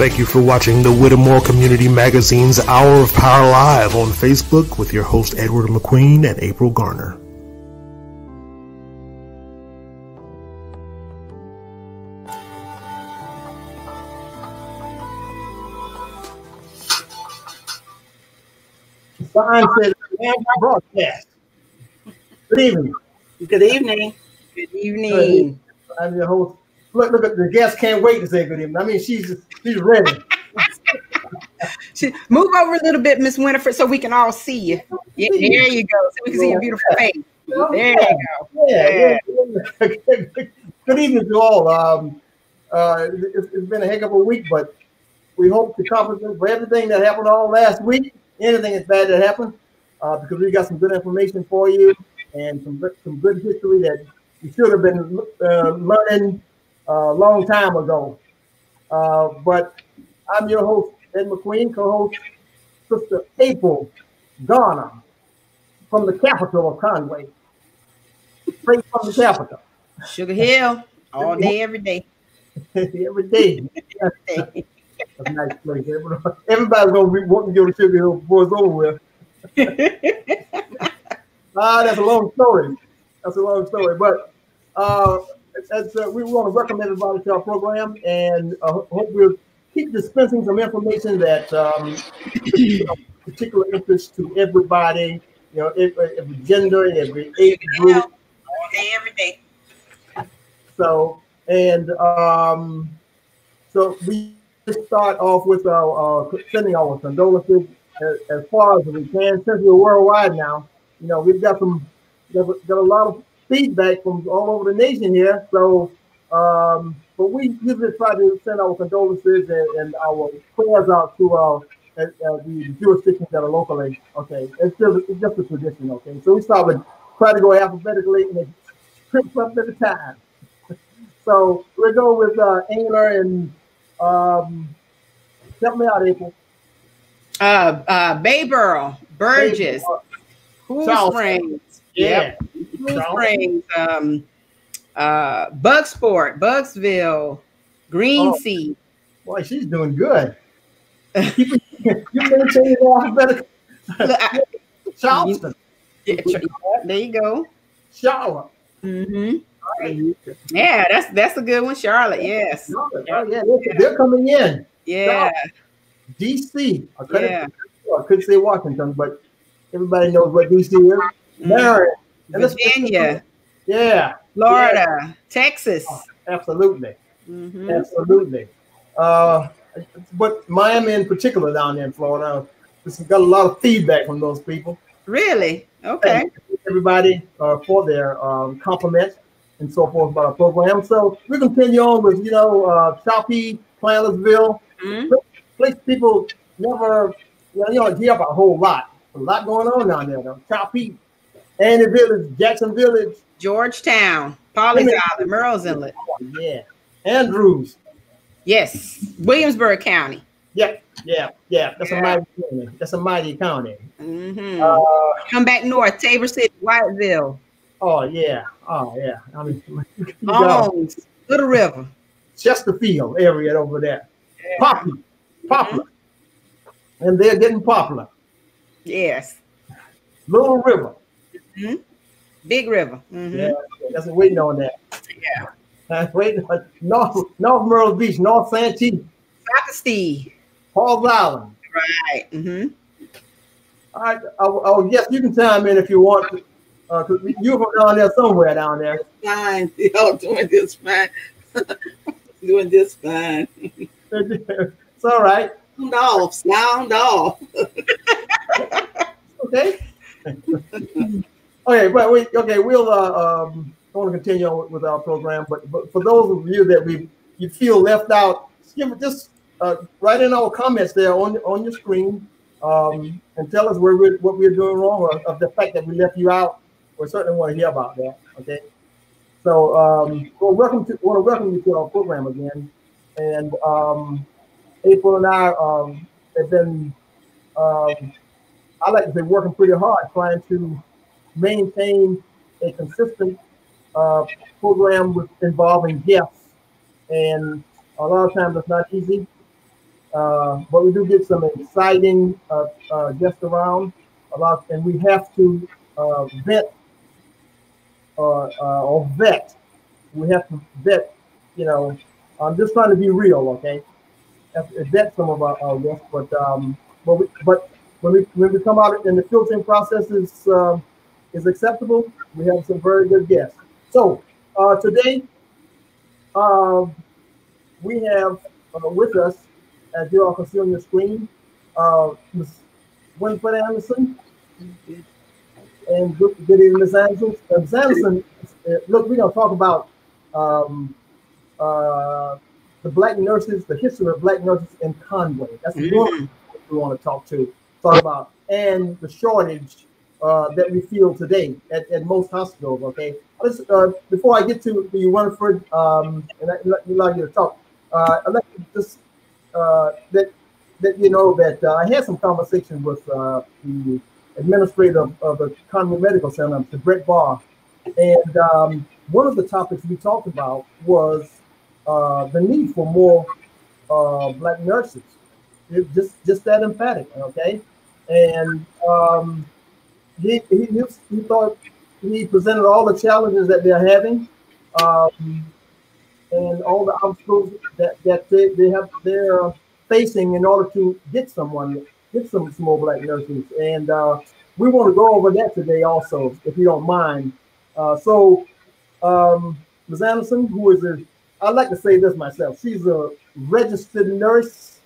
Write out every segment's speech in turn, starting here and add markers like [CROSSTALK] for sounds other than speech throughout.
Thank you for watching the Whittemore Community Magazine's Hour of Power Live on Facebook with your host Edward McQueen and April Garner. Sign says broadcast. Good evening. Good evening. Good evening. I'm your host. Look, look at the guest can't wait to say good evening. I mean, she's she's ready. [LAUGHS] Move over a little bit, Miss Winifred, so we can all see you. Yeah, there you go. So we can see your beautiful face. There you go. Yeah. yeah. [LAUGHS] good evening to all. Um, uh, it's, it's been a heck of a week, but we hope to compensate for everything that happened all last week. Anything that's bad that happened, uh, because we got some good information for you and some some good history that you should have been uh, learning a uh, long time ago. Uh, but I'm your host, Ed McQueen, co-host Sister April Garner from the capital of Conway, straight from the capital. Sugar Hill, all day, [LAUGHS] every day. [LAUGHS] [LAUGHS] every day. That's a nice place. Everybody's gonna be wanting to go to Sugar Hill before it's over with. ah, that's a long story. That's a long story. But uh, as, uh, we want to recommend everybody to our program, and uh, hope we'll keep dispensing some information that um, particular interest to everybody. You know, every, every gender, every age group. All day, every day. So, and um, so we just start off with our uh, sending our condolences as, as, far as we can. Since we're worldwide now, you know, we've got some got, got a lot of feedback from all over the nation here. So, um, but we usually try to send our condolences and, and our prayers out to uh, uh, the jurisdictions that are locally. Okay, it's just, it's just a tradition. Okay, so we start with try to go alphabetically and it trips up at a time. [LAUGHS] so we'll go with uh, Aynor and um, help me out, April. Uh, uh, Bayboro, Burgess, Cool Springs. Yeah. Cool Springs, um, uh, Bucksport, Bucksville, Green oh, Sea. Boy, she's doing good. [LAUGHS] you maintain alphabetical. Charleston. Yeah, there you go. Charlotte. Mm-hmm. Yeah, that's that's a good one, Charlotte. Yes. Oh, yeah, they're, they're coming in. Yeah. DC. I couldn't, yeah. I couldn't say Washington, but everybody knows what DC is. Mm-hmm. Maryland. Virginia. Yeah. Florida. Yeah. Texas. Oh, absolutely. Mm-hmm. Absolutely. Uh, but Miami in particular down there in Florida, this has got a lot of feedback from those people. Really? Okay. everybody uh, for their um, compliments and so forth about our program. So we continue on with, you know, uh, Choppee, Plantersville, mm-hmm. place people never, you know, you don't hear about a whole lot. A lot going on down there, though. Annie Village, Jackson Village, Georgetown, Pawleys Island, Murrells Inlet. Yeah. Andrews. Yes. Williamsburg County. Yeah, yeah, yeah. That's yeah. a mighty county. That's a mighty county. Mm-hmm. Uh, Come back north, Tabor City, Whiteville. Oh yeah. Oh yeah. I mean, [LAUGHS] Holmes, Little River, Chesterfield area over there. Yeah. Poplar. popular, mm-hmm. and they're getting popular. Yes. Little River. Mm-hmm. Big River. Mm-hmm. Yeah, that's waiting on that. Yeah. That's waiting on North North Myrtle Beach, North Santee, Socastee, Pawleys Island. Right. Mm-hmm. All right. Oh, oh, yes, you can chime in if you want. To. Uh, you're from down there somewhere down there. Fine. [LAUGHS] Y'all doing this fine. [LAUGHS] doing this fine. [LAUGHS] it's all right. Sound off. Sound off. okay. Okay, but we okay. We'll uh, um, want to continue on with, with, our program, but but for those of you that we you feel left out, give just uh, write in our comments there on on your screen um, and tell us where we're, what we're doing wrong or of the fact that we left you out we certainly want to hear about that. Okay. So, um, well, welcome to want to welcome you to our program again. And um, April and I um, have been, um, I like to say, working pretty hard trying to maintain a consistent uh, program with involving guests. And a lot of times it's not easy. Uh, but we do get some exciting uh, uh, guests around about, and we have to uh, vet uh, or vet. We have to vet. You know, I'm just trying to be real, okay? Vet some of our, our guests, but um, but we, but when we when we come out in the filtering process is uh, is acceptable, we have some very good guests. So uh, today, uh, we have uh, with us, as you all can see on your screen, uh, Ms. Winfred Anderson. And good, good evening, Ms. Anderson. Uh, Ms. Anderson, uh, look, we're going to talk about um, uh, the black nurses, the history of black nurses in Conway. That's mm-hmm. one we want to talk to, talk about, and the shortage uh, that we feel today at, at most hospitals. Okay, Let's, uh, before I get to the Winfred, um, and I let allow you to talk, uh, I let just uh, that that you know that uh, I had some conversation with uh, the administrator of, of the Conway Medical Center, Mr. Brett Barr, and um, one of the topics we talked about was uh, the need for more uh, black nurses. It just just that emphatic, okay? And um, he, he he thought he presented all the challenges that they're having, um, and all the obstacles that, that they, they have they're facing in order to get someone get some small black nurses. And uh, we want to go over that today also, if you don't mind. Uh, so um, Ms. Anderson, who is a I like to say this myself. She's a registered nurse,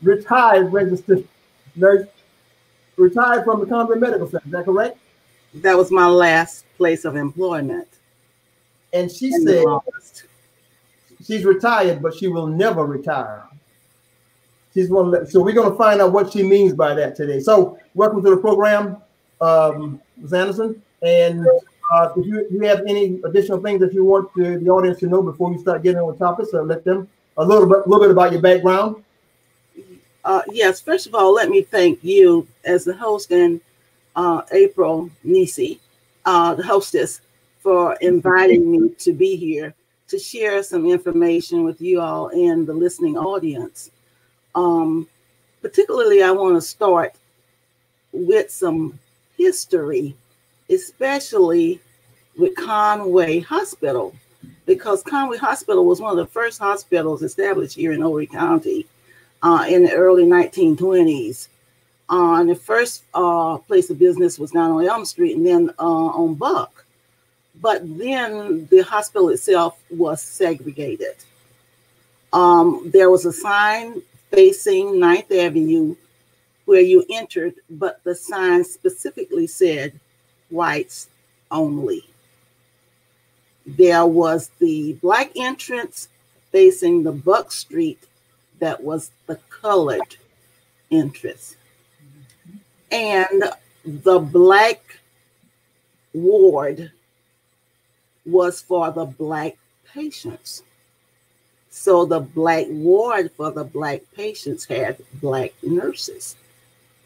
retired registered nurse, retired from the Conway Medical Center. Is that correct? That was my last place of employment. And she said she's retired, but she will never retire. She's one. of So we're going to find out what she means by that today. So welcome to the program, um, Ms. Anderson. And uh, if you, you have any additional things that you want the, the audience to know before you start getting on the topic, so let them a little bit, a little bit about your background. Uh, yes, first of all, let me thank you as the host and uh, April Nisi, uh, the hostess, for inviting me to be here to share some information with you all and the listening audience. Um, particularly, I want to start with some history, especially with Conway Hospital, because Conway Hospital was one of the first hospitals established here in Horry County uh, in the early 1920s. Uh, and the first uh, place of business was down on Elm Street and then uh, on Buck. But then the hospital itself was segregated. Um, there was a sign facing Ninth Avenue where you entered, but the sign specifically said whites only. There was the black entrance facing the Buck Street that was the colored entrance. And the black ward was for the black patients. So the black ward for the black patients had black nurses,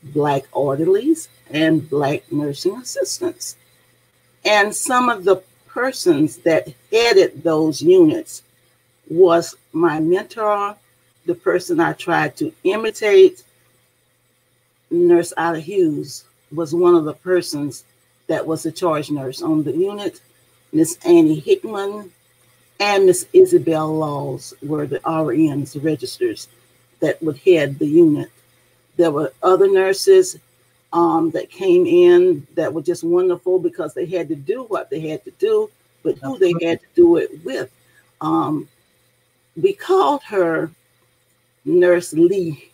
black orderlies, and black nursing assistants. And some of the persons that headed those units was my mentor, the person I tried to imitate, Nurse Ada Hughes was one of the persons that was a charge nurse on the unit. Miss Annie Hickman and Miss Isabel Laws were the RNs, the registers that would head the unit. There were other nurses um, that came in that were just wonderful because they had to do what they had to do, but who they had to do it with. Um, we called her Nurse Lee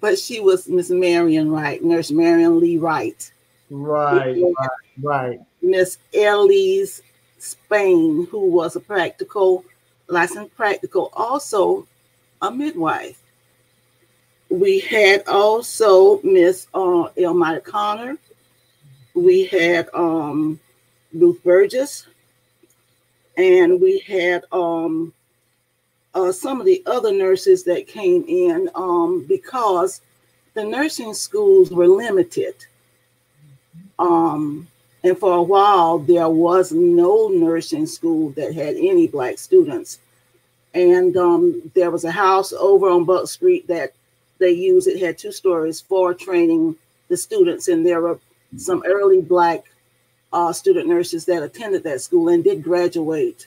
but she was Miss Marion Wright, Nurse Marion Lee Wright. Right, right, right. Miss Elise Spain, who was a practical, licensed practical, also a midwife. We had also Miss uh, Elmira Connor. We had um, Ruth Burgess. And we had um, uh, some of the other nurses that came in um, because the nursing schools were limited. Um, and for a while, there was no nursing school that had any Black students. And um, there was a house over on Buck Street that they used. It had two stories for training the students, and there were some early Black uh, student nurses that attended that school and did graduate.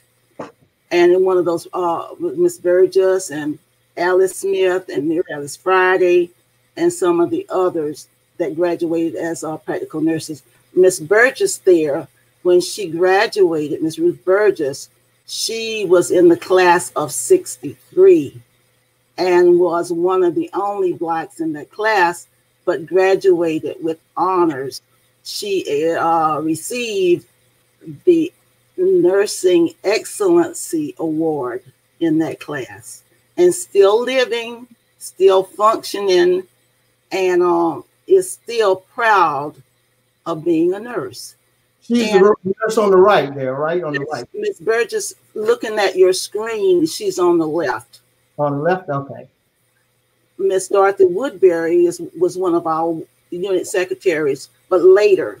And in one of those, uh, Miss Burgess and Alice Smith and Mary Alice Friday, and some of the others that graduated as uh, practical nurses. Miss Burgess there, when she graduated, Miss Ruth Burgess, she was in the class of 63 and was one of the only blacks in that class, but graduated with honors. She uh, received the Nursing Excellency Award in that class and still living, still functioning, and um, is still proud of being a nurse. She's and the nurse on the right there, right? On the right. Miss Burgess, looking at your screen, she's on the left. On the left, okay. Miss Dorothy Woodbury is was one of our unit secretaries, but later.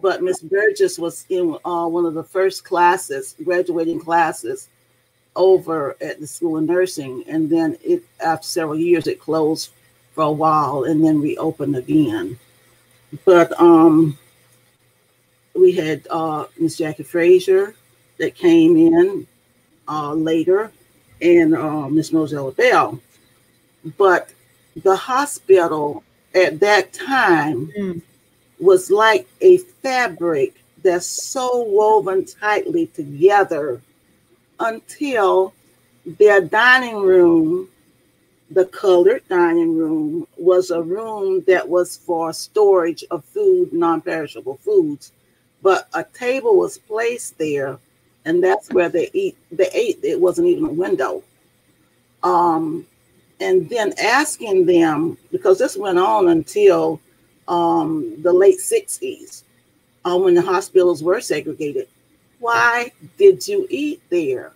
But Miss Burgess was in uh, one of the first classes, graduating classes, over at the School of Nursing, and then it after several years it closed for a while and then reopened again. But um, we had uh, Miss Jackie Frazier that came in uh, later, and uh, Miss Mosella Bell. But the hospital at that time mm. Was like a fabric that's so woven tightly together until their dining room, the colored dining room, was a room that was for storage of food, non perishable foods. But a table was placed there, and that's where they eat. They ate. It wasn't even a window. Um, and then asking them because this went on until um, the late 60s uh, when the hospitals were segregated. Why did you eat there?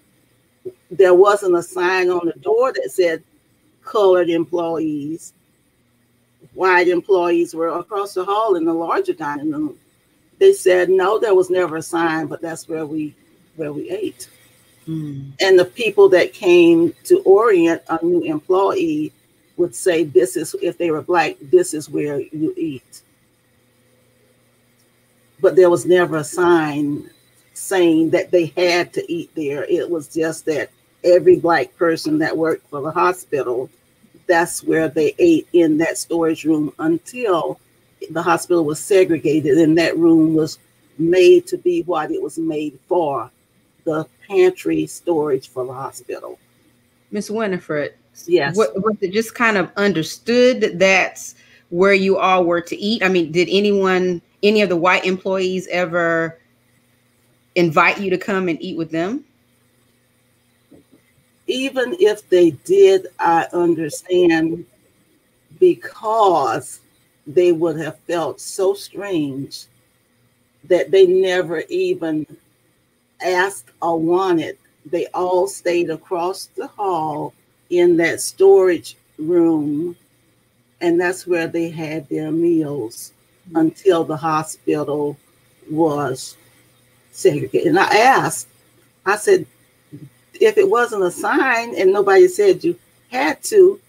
There wasn't a sign on the door that said colored employees. White employees were across the hall in the larger dining room. They said no there was never a sign but that's where we where we ate. Mm. And the people that came to orient a new employee would say, This is, if they were black, this is where you eat. But there was never a sign saying that they had to eat there. It was just that every black person that worked for the hospital, that's where they ate in that storage room until the hospital was segregated and that room was made to be what it was made for the pantry storage for the hospital. Miss Winifred, yes, was it just kind of understood that that's where you all were to eat? I mean, did anyone, any of the white employees, ever invite you to come and eat with them? Even if they did, I understand because they would have felt so strange that they never even asked or wanted, they all stayed across the hall in that storage room. And that's where they had their meals until the hospital was segregated. And I asked, I said, if it wasn't a sign and nobody said you had to,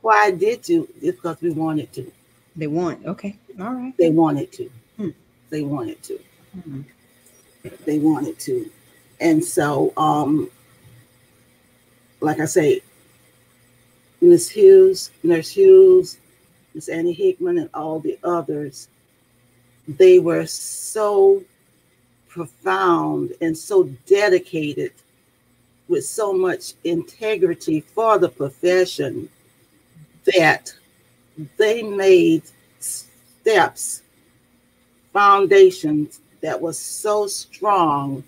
why did you? It's because we wanted to. They want, okay, all right. They wanted to. Hmm. They wanted to. Hmm. They wanted to. And so, um, like I say, Miss Hughes, Nurse Hughes, Miss Annie Hickman, and all the others, they were so profound and so dedicated with so much integrity for the profession that they made steps, foundations that was so strong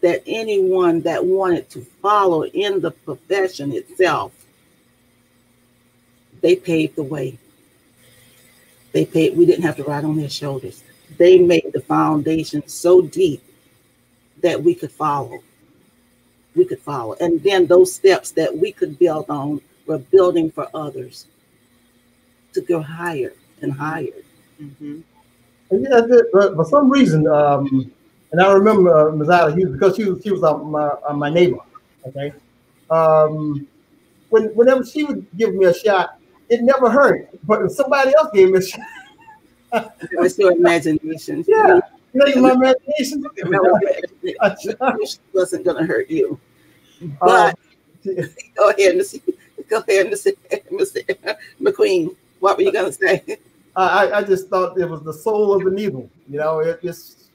that anyone that wanted to follow in the profession itself, they paved the way. They paid, we didn't have to ride on their shoulders. They made the foundation so deep that we could follow. We could follow. And then those steps that we could build on were building for others to go higher and higher. Mm-hmm. And yeah, for some reason, um, and I remember uh, Ms. Hughes because she was she was uh, my uh, my neighbor. Okay, um, when whenever she would give me a shot, it never hurt. But if somebody else gave me a shot, it's your imagination. [LAUGHS] Yeah, you know, my imagination. [LAUGHS] [LAUGHS] she wasn't going to hurt you. But um, go ahead, Mr. Go ahead, Mr. Mr. McQueen. What were you going to say? I, I just thought it was the soul of the needle. You know, it just.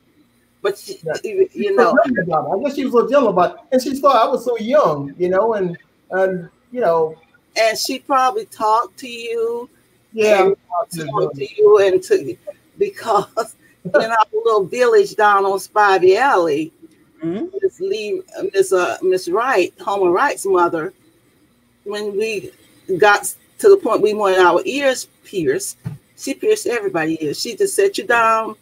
But she, yeah. you know, I guess she was so jealous about, it. and she thought I was so young, you know, and and you know, and she probably talked to you. Yeah, talked to you and to because [LAUGHS] in our little village down on Spivey Alley, mm-hmm. Miss Lee, Miss uh, Miss Wright, Homer Wright's mother, when we got to the point we wanted our ears pierced, she pierced everybody's ears. She just set you down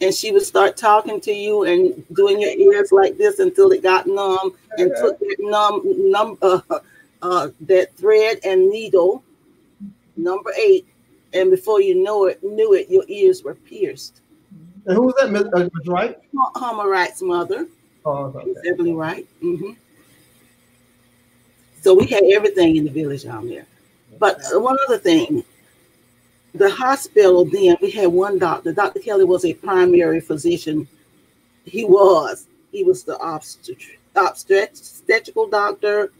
and she would start talking to you and doing your ears like this until it got numb and took that numb num uh, uh, that thread and needle number eight and before you know it knew it your ears were pierced. And who was that miss, uh, Wright? Homer Wright's mother. Oh okay. Beverly Wright mm-hmm. so we had everything in the village down there. But one other thing the hospital then we had one doctor. Dr kelly was a primary physician. He was he was the obstetri- obstetrical doctor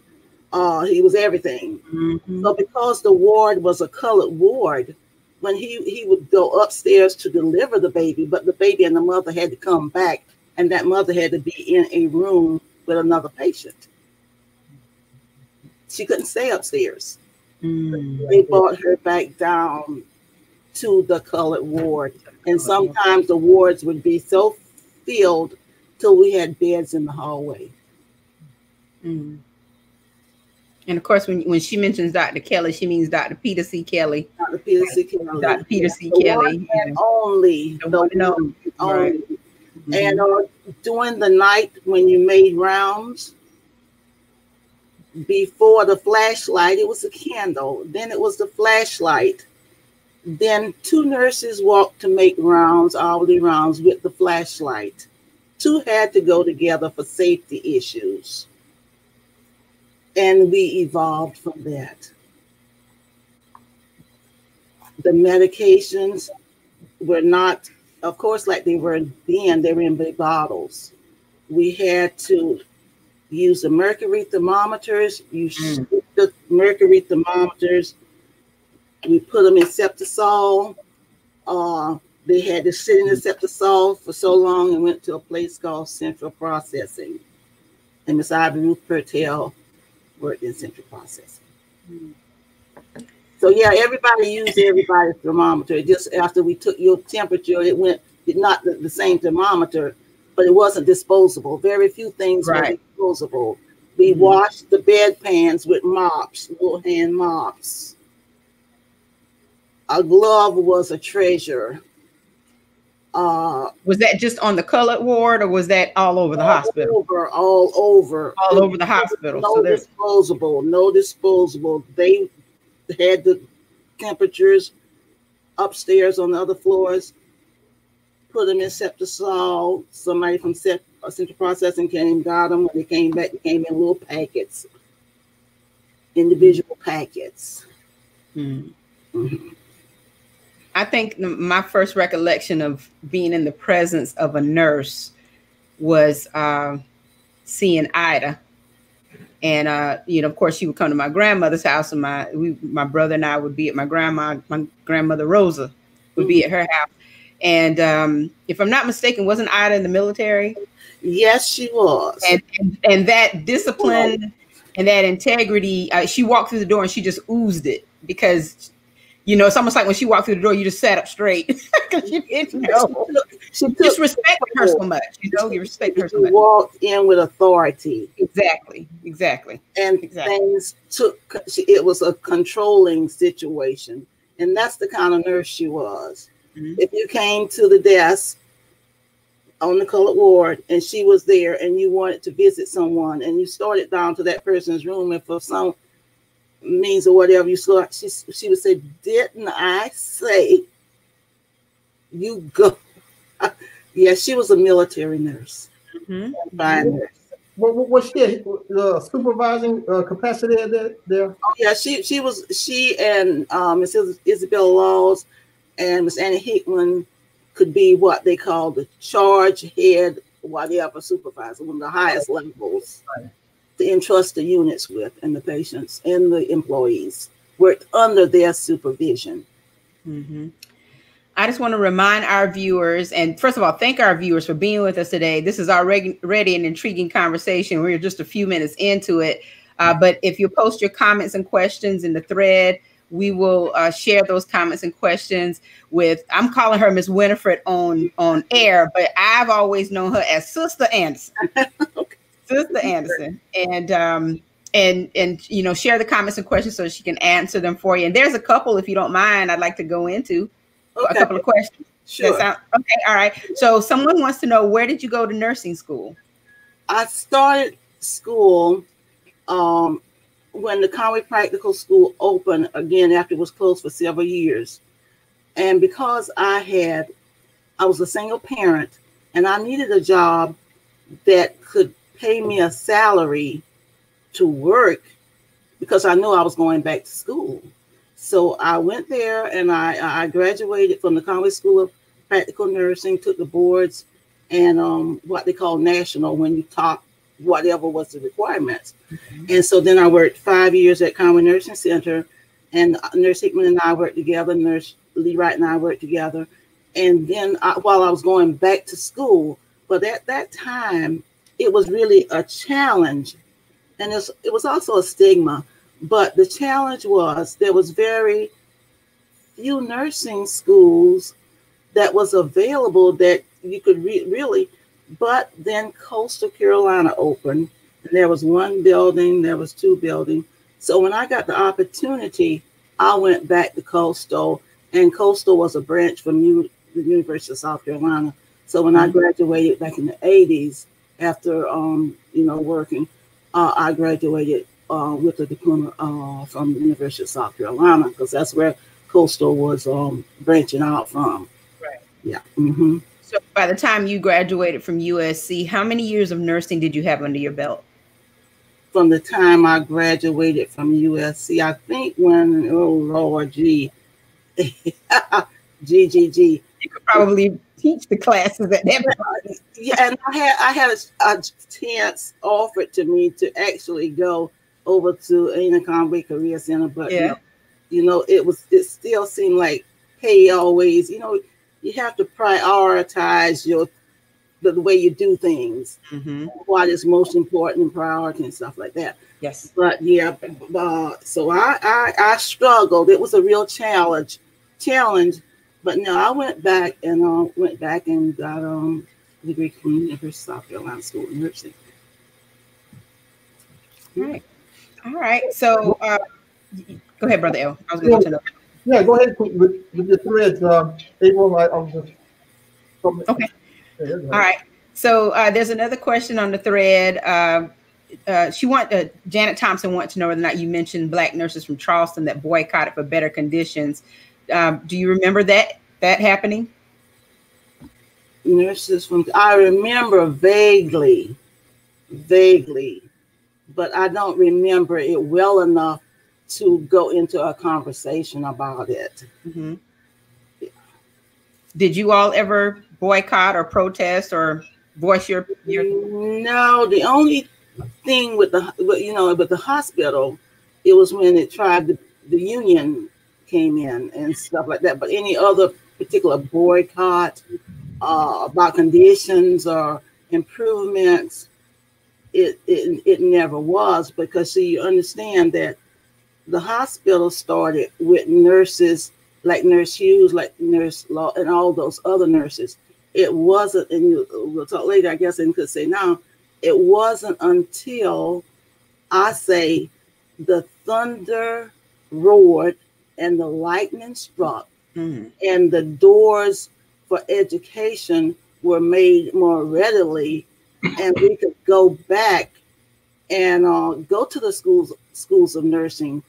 uh, he was everything mm-hmm. so because the ward was a colored ward when he he would go upstairs to deliver the baby but the baby and the mother had to come back and that mother had to be in a room with another patient she couldn't stay upstairs mm-hmm. they brought her back down to the colored ward. And sometimes the wards would be so filled till we had beds in the hallway. Mm. And of course, when, when she mentions Dr. Kelly, she means Dr. Peter C. Kelly. Dr. Peter C. Kelly. Dr. Peter C. The Kelly. And only. The, one and only. Right. Mm-hmm. And uh, during the night when you made rounds, before the flashlight, it was a candle. Then it was the flashlight. Then two nurses walked to make rounds, hourly rounds with the flashlight. Two had to go together for safety issues. And we evolved from that. The medications were not, of course, like they were then, they were in big bottles. We had to use the mercury thermometers, you mm. the mercury thermometers we put them in Septisol. Uh, they had to sit in the Septisol for so long and went to a place called Central Processing. And Miss Ivy Ruth Pertel worked in Central Processing. So yeah, everybody used everybody's thermometer. Just after we took your temperature, it went not the, the same thermometer, but it wasn't disposable. Very few things right. were disposable. We mm-hmm. washed the bedpans with mops, little hand mops a glove was a treasure. Uh, was that just on the colored ward, or was that all over the all hospital? Over, all over, all over the hospital. No so disposable, no disposable. They had the temperatures upstairs on the other floors. Put them in Septisol. Somebody from Set, uh, Central Processing came, got them. When they came back, they came in little packets, individual packets. Hmm. Mm-hmm. I think my first recollection of being in the presence of a nurse was uh, seeing Ida. And uh, you know, of course, she would come to my grandmother's house, and my we, my brother and I would be at my grandma, my grandmother Rosa would be at her house. And um, if I'm not mistaken, wasn't Ida in the military? Yes, she was. And and, and that discipline and that integrity, uh, she walked through the door and she just oozed it because you know, it's almost like when she walked through the door, you just sat up straight [LAUGHS] because you didn't know. She took, just respect her so much. You know, you respect her so much. Walked in with authority. Exactly. Exactly. And exactly. things took. It was a controlling situation, and that's the kind of nurse she was. Mm-hmm. If you came to the desk on the colored ward and she was there, and you wanted to visit someone, and you started down to that person's room, and for some means or whatever you saw, she, she would say, Didn't I say you go? [LAUGHS] yeah, she was a military nurse. Mm-hmm. nurse. what, what was she uh, supervising uh, capacity there, there? Oh, yeah, she she was she and um, Miss Isabel Laws and Miss Annie Hickman could be what they call the charge head, whatever supervisor, one of the highest levels right. To entrust the units with and the patients and the employees worked under their supervision. Mm-hmm. I just want to remind our viewers, and first of all, thank our viewers for being with us today. This is already an intriguing conversation. We're just a few minutes into it. Uh, but if you post your comments and questions in the thread, we will uh, share those comments and questions with. I'm calling her Miss Winifred on on air, but I've always known her as Sister Anderson. [LAUGHS] okay. Sister Anderson, and um, and and you know share the comments and questions so she can answer them for you. And there's a couple, if you don't mind, I'd like to go into okay. a couple of questions. Sure. Sound, okay. All right. So someone wants to know where did you go to nursing school? I started school um, when the Conway Practical School opened again after it was closed for several years. And because I had, I was a single parent and I needed a job that could pay me a salary to work because I knew I was going back to school. So I went there and I, I graduated from the Conway School of Practical Nursing, took the boards and um, what they call national when you talk whatever was the requirements. Mm-hmm. And so then I worked five years at Conway Nursing Center and Nurse Hickman and I worked together, Nurse Lee Wright and I worked together. And then I, while I was going back to school, but at that time, it was really a challenge. And it was also a stigma but the challenge was there was very few nursing schools that was available that you could re- really. But then Coastal Carolina opened, and there was one building, there was two buildings. So when I got the opportunity, I went back to Coastal, and Coastal was a branch from U- the University of South Carolina. So when I mm-hmm. graduated back in the 80s, after um, you know working, uh, I graduated uh, with a diploma uh, from the University of South Carolina because that's where Coastal was um, branching out from. Right. Yeah. Mm-hmm. So by the time you graduated from USC, how many years of nursing did you have under your belt? From the time I graduated from USC, I think when oh Lord, gee, [LAUGHS] GGG. You could probably teach the classes at that Yeah, and I had I had a, a chance offered to me to actually go over to Aynor Conway Career Center, but yeah. you, know, you know, it was it still seemed like hey always, you know, you have to prioritize your the, the way you do things, mm-hmm. what is most important in priority and stuff like that. Yes. But yeah, uh, so I, I I struggled. It was a real challenge, challenge. But no, I went back and uh, went back and got um degree from University of South Carolina School of Nursing. All right. All right. So uh, go ahead, Brother L. I was going to know. Yeah, go ahead with, with your threads, uh, April. I, I'll just. Okay. All right. So uh, there's another question on the thread. Uh, uh, she want uh, Janet Thompson wants to know whether or not you mentioned black nurses from Charleston that boycotted for better conditions. Um, do you remember that that happening? Nurses from I remember vaguely, vaguely but I don't remember it well enough to go into a conversation about it. Mm-hmm. Did you all ever boycott or protest or voice your, your? No, the only thing with the you know with the hospital, it was when it tried the, the union came in and stuff like that. But any other particular boycott uh, about conditions or improvements, it, it it never was because see you understand that the hospital started with nurses like Nurse Hughes, like Nurse Law, and all those other nurses. It wasn't, and you, we'll talk later, I guess, and could say now, it wasn't until I say the thunder roared and the lightning struck, mm-hmm. and the doors for education were made more readily and we could go back and uh, go to the schools schools of nursing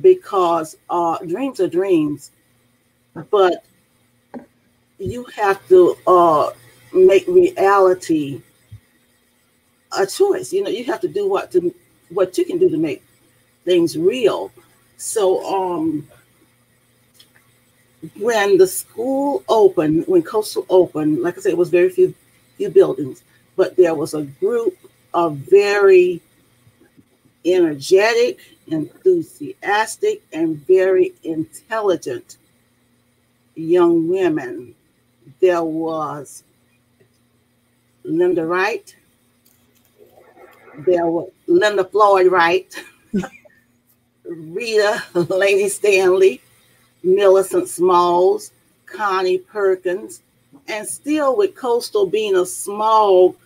because uh, dreams are dreams, but you have to uh, make reality a choice. You know, you have to do what to what you can do to make things real. So um when the school opened, when Coastal opened, like I said, it was very few few buildings, but there was a group of very energetic, enthusiastic, and very intelligent young women. There was Linda Wright, there was Linda Floyd Wright, [LAUGHS] Rita Lady Stanley, Millicent Smalls, Connie Perkins, and still with Coastal being a small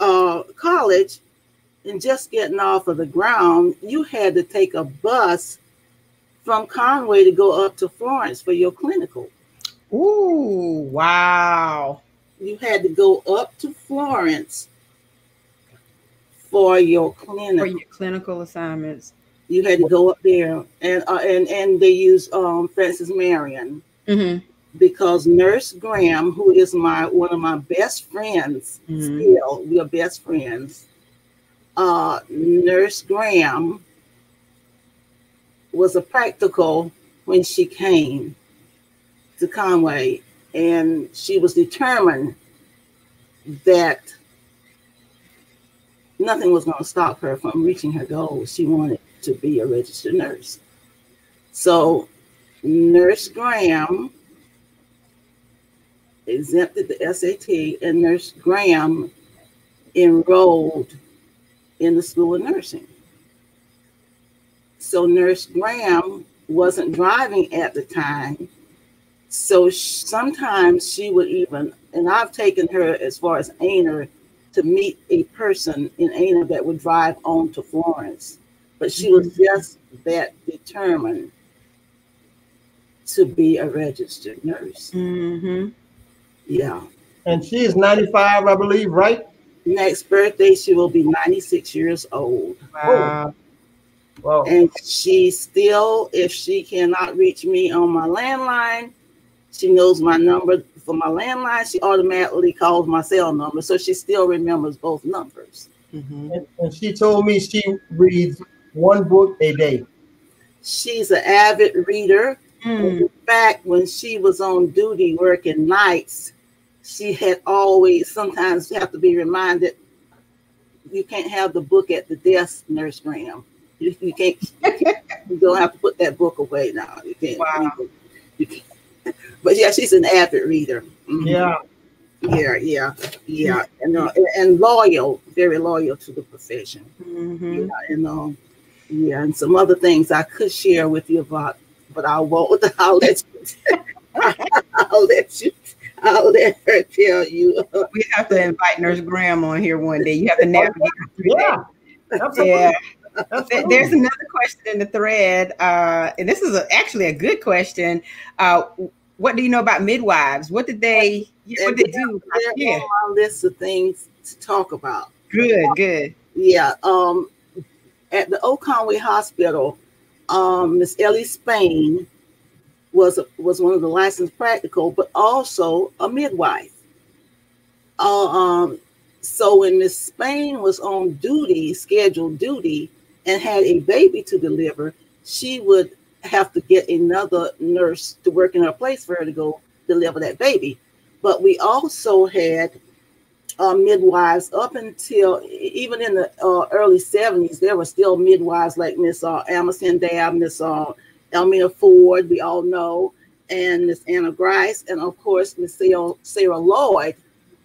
uh, college and just getting off of the ground, you had to take a bus from Conway to go up to Florence for your clinical. Ooh, wow. You had to go up to Florence for your clinical. For your clinical assignments. You had to go up there, and uh, and and they use um, Francis Marion Mm-hmm. because Nurse Graham, who is my one of my best friends, Mhm. still we are best friends. Uh, Nurse Graham was a practical when she came to Conway, and she was determined that nothing was going to stop her from reaching her goals. She wanted to be a registered nurse. So, Nurse Graham exempted the SAT, and Nurse Graham enrolled in the School of Nursing. So, Nurse Graham wasn't driving at the time. So, sometimes she would even, and I've taken her as far as Aynor to meet a person in Aynor that would drive on to Florence. But she was just that determined to be a registered nurse. Mm-hmm. Yeah. And she is 95, I believe, right? Next birthday, she will be 96 years old. Wow. Well, And she still, if she cannot reach me on my landline, she knows my number for my landline. She automatically calls my cell number. So she still remembers both numbers. Mhm. and, and she told me she reads one book a day. She's an avid reader. Mm. In fact, when she was on duty working nights, she had always sometimes you have to be reminded you can't have the book at the desk, Nurse Graham. You, you can't, you don't have to put that book away now. You can't. Wow. You can't. But yeah, she's an avid reader. Mhm. Yeah. yeah, yeah, yeah, and uh, and loyal, very loyal to the profession. Mhm. Yeah, and um, yeah, and some other things I could share with you about, but I won't. [LAUGHS] I'll let you. [LAUGHS] I'll let you. I'll let her tell you. We have to invite Nurse Graham on here one day. You have to [LAUGHS] navigate through that. Yeah. Absolutely. Yeah. Absolutely. There's another question in the thread, uh, and this is a, actually a good question. Uh, what do you know about midwives? What did they? What did they do? Yeah, on my list of things to talk about. good, good. Yeah. Um, at the Old Conway Hospital, um, Miss Ellie Spain was was one of the licensed practical, but also a midwife. Uh, um, so when Miss Spain was on duty, scheduled duty, and had a baby to deliver, she would have to get another nurse to work in her place for her to go deliver that baby. But we also had uh, midwives up until even in the uh, early 70s, there were still midwives like Miss uh, Amerson Dab, Miss uh, Elmina Ford, we all know, and Miss Anna Grice, and of course, Miss Sarah, Sarah Lloyd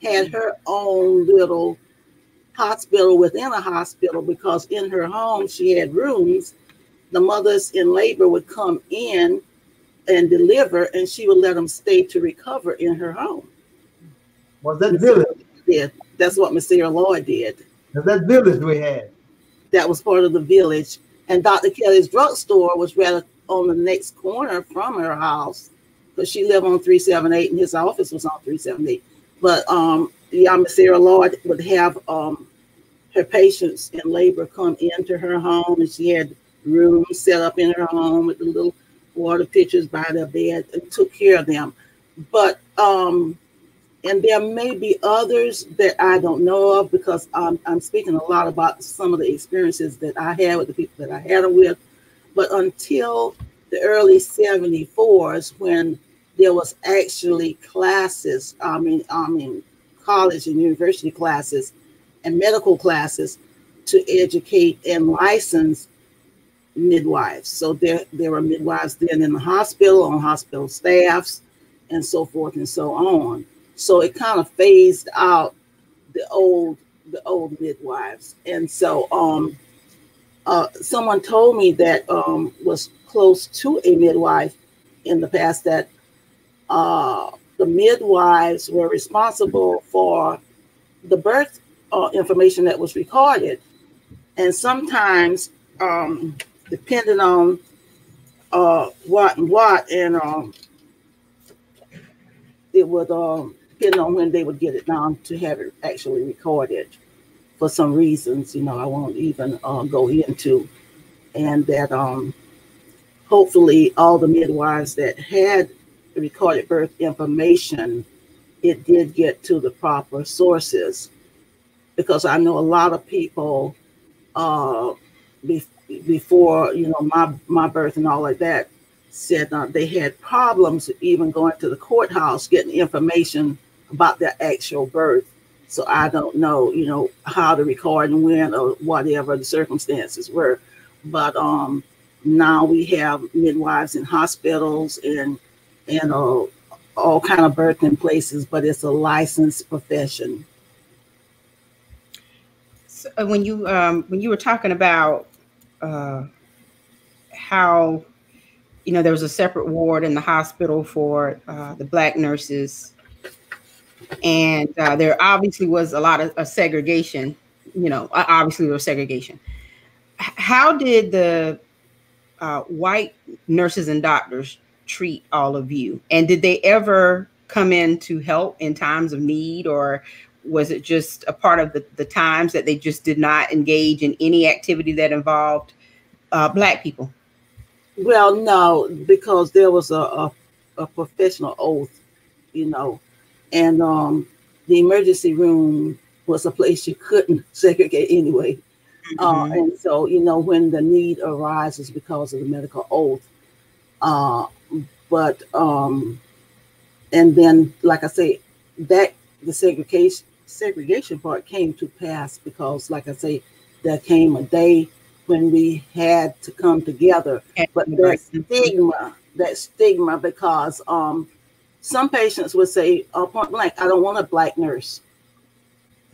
had her own little hospital within a hospital because in her home she had rooms. The mothers in labor would come in and deliver, and she would let them stay to recover in her home. Was that village? Yeah, that's what Miss Sarah Lloyd did. That village we had? That was part of the village. And Dr. Kelly's drugstore was right on the next corner from her house because she lived on 378 and his office was on 378. But um, yeah, Miss Sarah Lloyd would have um, her patients in labor come into her home and she had rooms set up in her home with the little water pitchers by their bed and took care of them. But um, and there may be others that I don't know of because I'm, I'm speaking a lot about some of the experiences that I had with the people that I had them with. But until the early 74s, when there was actually classes, I mean, I mean, college and university classes and medical classes to educate and license midwives. So there, there were midwives then in the hospital, on hospital staffs, and so forth and so on. So it kind of phased out the old the old midwives. And so um uh someone told me that um was close to a midwife in the past that uh the midwives were responsible for the birth uh, information that was recorded. And sometimes um depending on uh what and what and um it would um depending on when they would get it down to have it actually recorded for some reasons, you know, I won't even uh, go into. And that um, hopefully all the midwives that had recorded birth information, it did get to the proper sources. Because I know a lot of people uh, be- before, you know, my, my birth and all like that, said uh, they had problems even going to the courthouse getting information about their actual birth. So I don't know, you know, how to record and when or whatever the circumstances were. But um, now we have midwives in hospitals and and uh, all kind of birthing places, but it's a licensed profession. So uh, when you um, when you were talking about uh, how you know there was a separate ward in the hospital for uh, the black nurses and uh, there obviously was a lot of, of segregation. You know, obviously there was segregation. How did the uh, white nurses and doctors treat all of you? And did they ever come in to help in times of need, or was it just a part of the, the times that they just did not engage in any activity that involved uh, black people? Well, no, because there was a, a, a professional oath, you know, and um, the emergency room was a place you couldn't [LAUGHS] segregate anyway. Uh, mm-hmm. Uh, and so, you know, when the need arises because of the medical oath, uh, but um, and then, like I say, that the segregation segregation part came to pass because, like I say, there came a day when we had to come together. But that stigma, that stigma, because um, some patients would say, oh, point blank, I don't want a black nurse.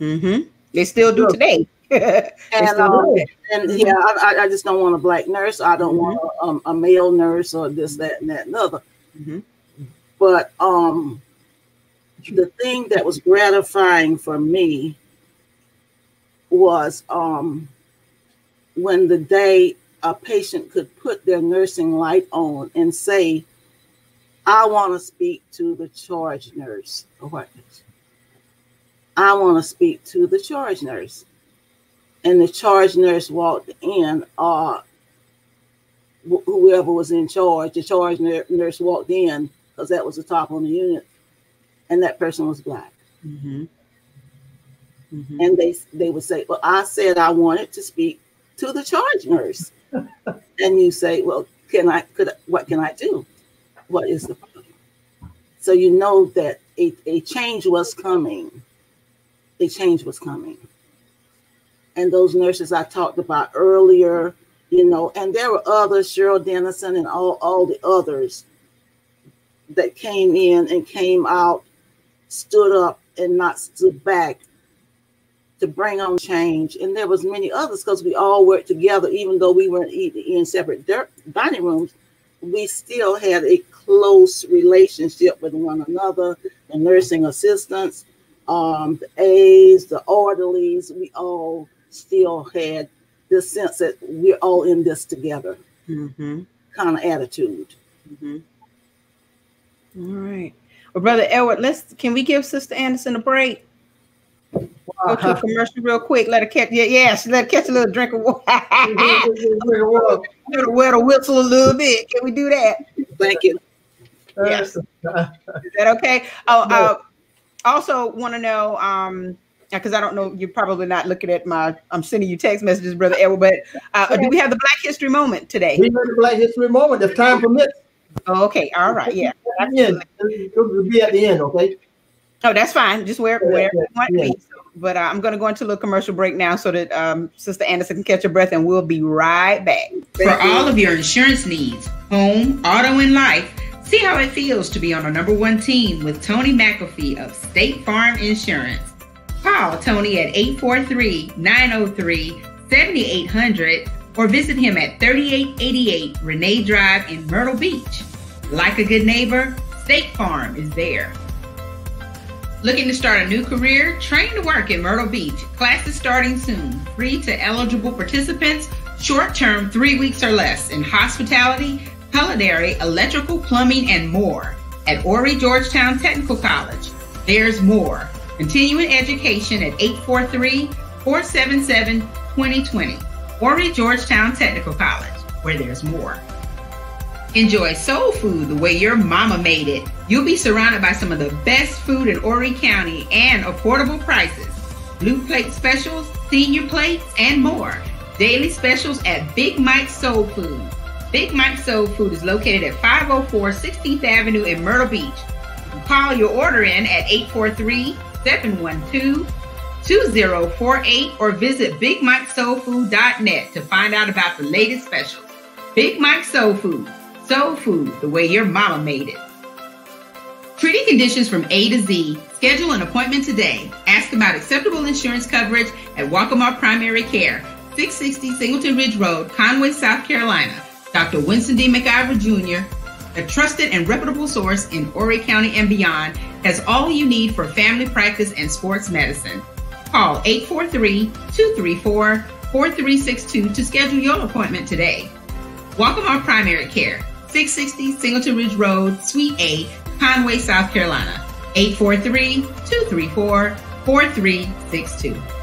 Mm-hmm. They still do today. [LAUGHS] and, um, and yeah, I, I, just don't want a black nurse. I don't mm-hmm. want a, um, a, male nurse or this, that, and that, and other. Mm-hmm. But um, the thing that was gratifying for me was um, when the day a patient could put their nursing light on and say, I want to speak to the charge nurse. What? I want to speak to the charge nurse. And the charge nurse walked in, uh, whoever was in charge, the charge nurse walked in because that was the top on the unit, and that person was black. Mm-hmm. Mm-hmm. And they they would say, "Well, I said I wanted to speak to the charge nurse," [LAUGHS] and you say, "Well, can I? Could what can I do?" What is the problem. So you know that a, a change was coming. A change was coming. And those nurses I talked about earlier, you know, and there were others, Cheryl Dennison and all, all the others that came in and came out, stood up and not stood back to bring on change. And there was many others because we all worked together, even though we weren't in separate dining rooms, we still had a close relationship with one another, the nursing assistants, um, the aides, the orderlies, we all still had this sense that we're all in this together mm-hmm. kind of attitude. Mm-hmm. All right. Well, Brother Edward, let's can we give Sister Anderson a break? Go to a commercial real quick. Let her catch. Yeah, yes. Let her catch a little drink of water. Let her wet a whistle a little bit. Can we do that? Thank you. Yes. [LAUGHS] Is that okay? Oh, uh, also want to know, um, because I don't know, you're probably not looking at my, I'm sending you text messages, Brother Edward, but uh, do we have the Black History Moment today? We have the Black History Moment if time permits. Oh, okay, all right, yeah. At the end. It'll be at the end, okay? Oh, that's fine. Just where, where you want to be. But uh, I'm going to go into a little commercial break now so that um, Sister Anderson can catch her breath, and we'll be right back. For all of your insurance needs, home, auto, and life, see how it feels to be on a number one team with Tony McAfee of State Farm Insurance. Call Tony at 843 903 7800 or visit him at 3888 Renee Drive in Myrtle Beach. Like a good neighbor, State Farm is there. Looking to start a new career? Train to work in Myrtle Beach. Classes starting soon. Free to eligible participants. Short term, three weeks or less in hospitality, culinary, electrical, plumbing, and more at Horry Georgetown Technical College. There's more. Continuing education at 843 477 2020. Horry Georgetown Technical College, where there's more. Enjoy soul food the way your mama made it. You'll be surrounded by some of the best food in Horry County and affordable prices. Blue plate specials, senior plates, and more. Daily specials at Big Mike's Soul Food. Big Mike's Soul Food is located at 504 16th Avenue in Myrtle Beach. You call your order in at 843 712 2048 or visit BigMikeSoulFood.net to find out about the latest specials. Big Mike Soul Food Soul food, the way your mama made it. Treating conditions from A to Z. Schedule an appointment today. Ask about acceptable insurance coverage at Waccamaw Primary Care, 660 Singleton Ridge Road, Conway, South Carolina. Dr. Winston D. McIver Jr., a trusted and reputable source in Horry County and beyond, has all you need for family practice and sports medicine. Call 843 234 4362 to schedule your appointment today. Waccamaw Primary Care, 660 Singleton Ridge Road, Suite A, Conway, South Carolina. 843-234-4362.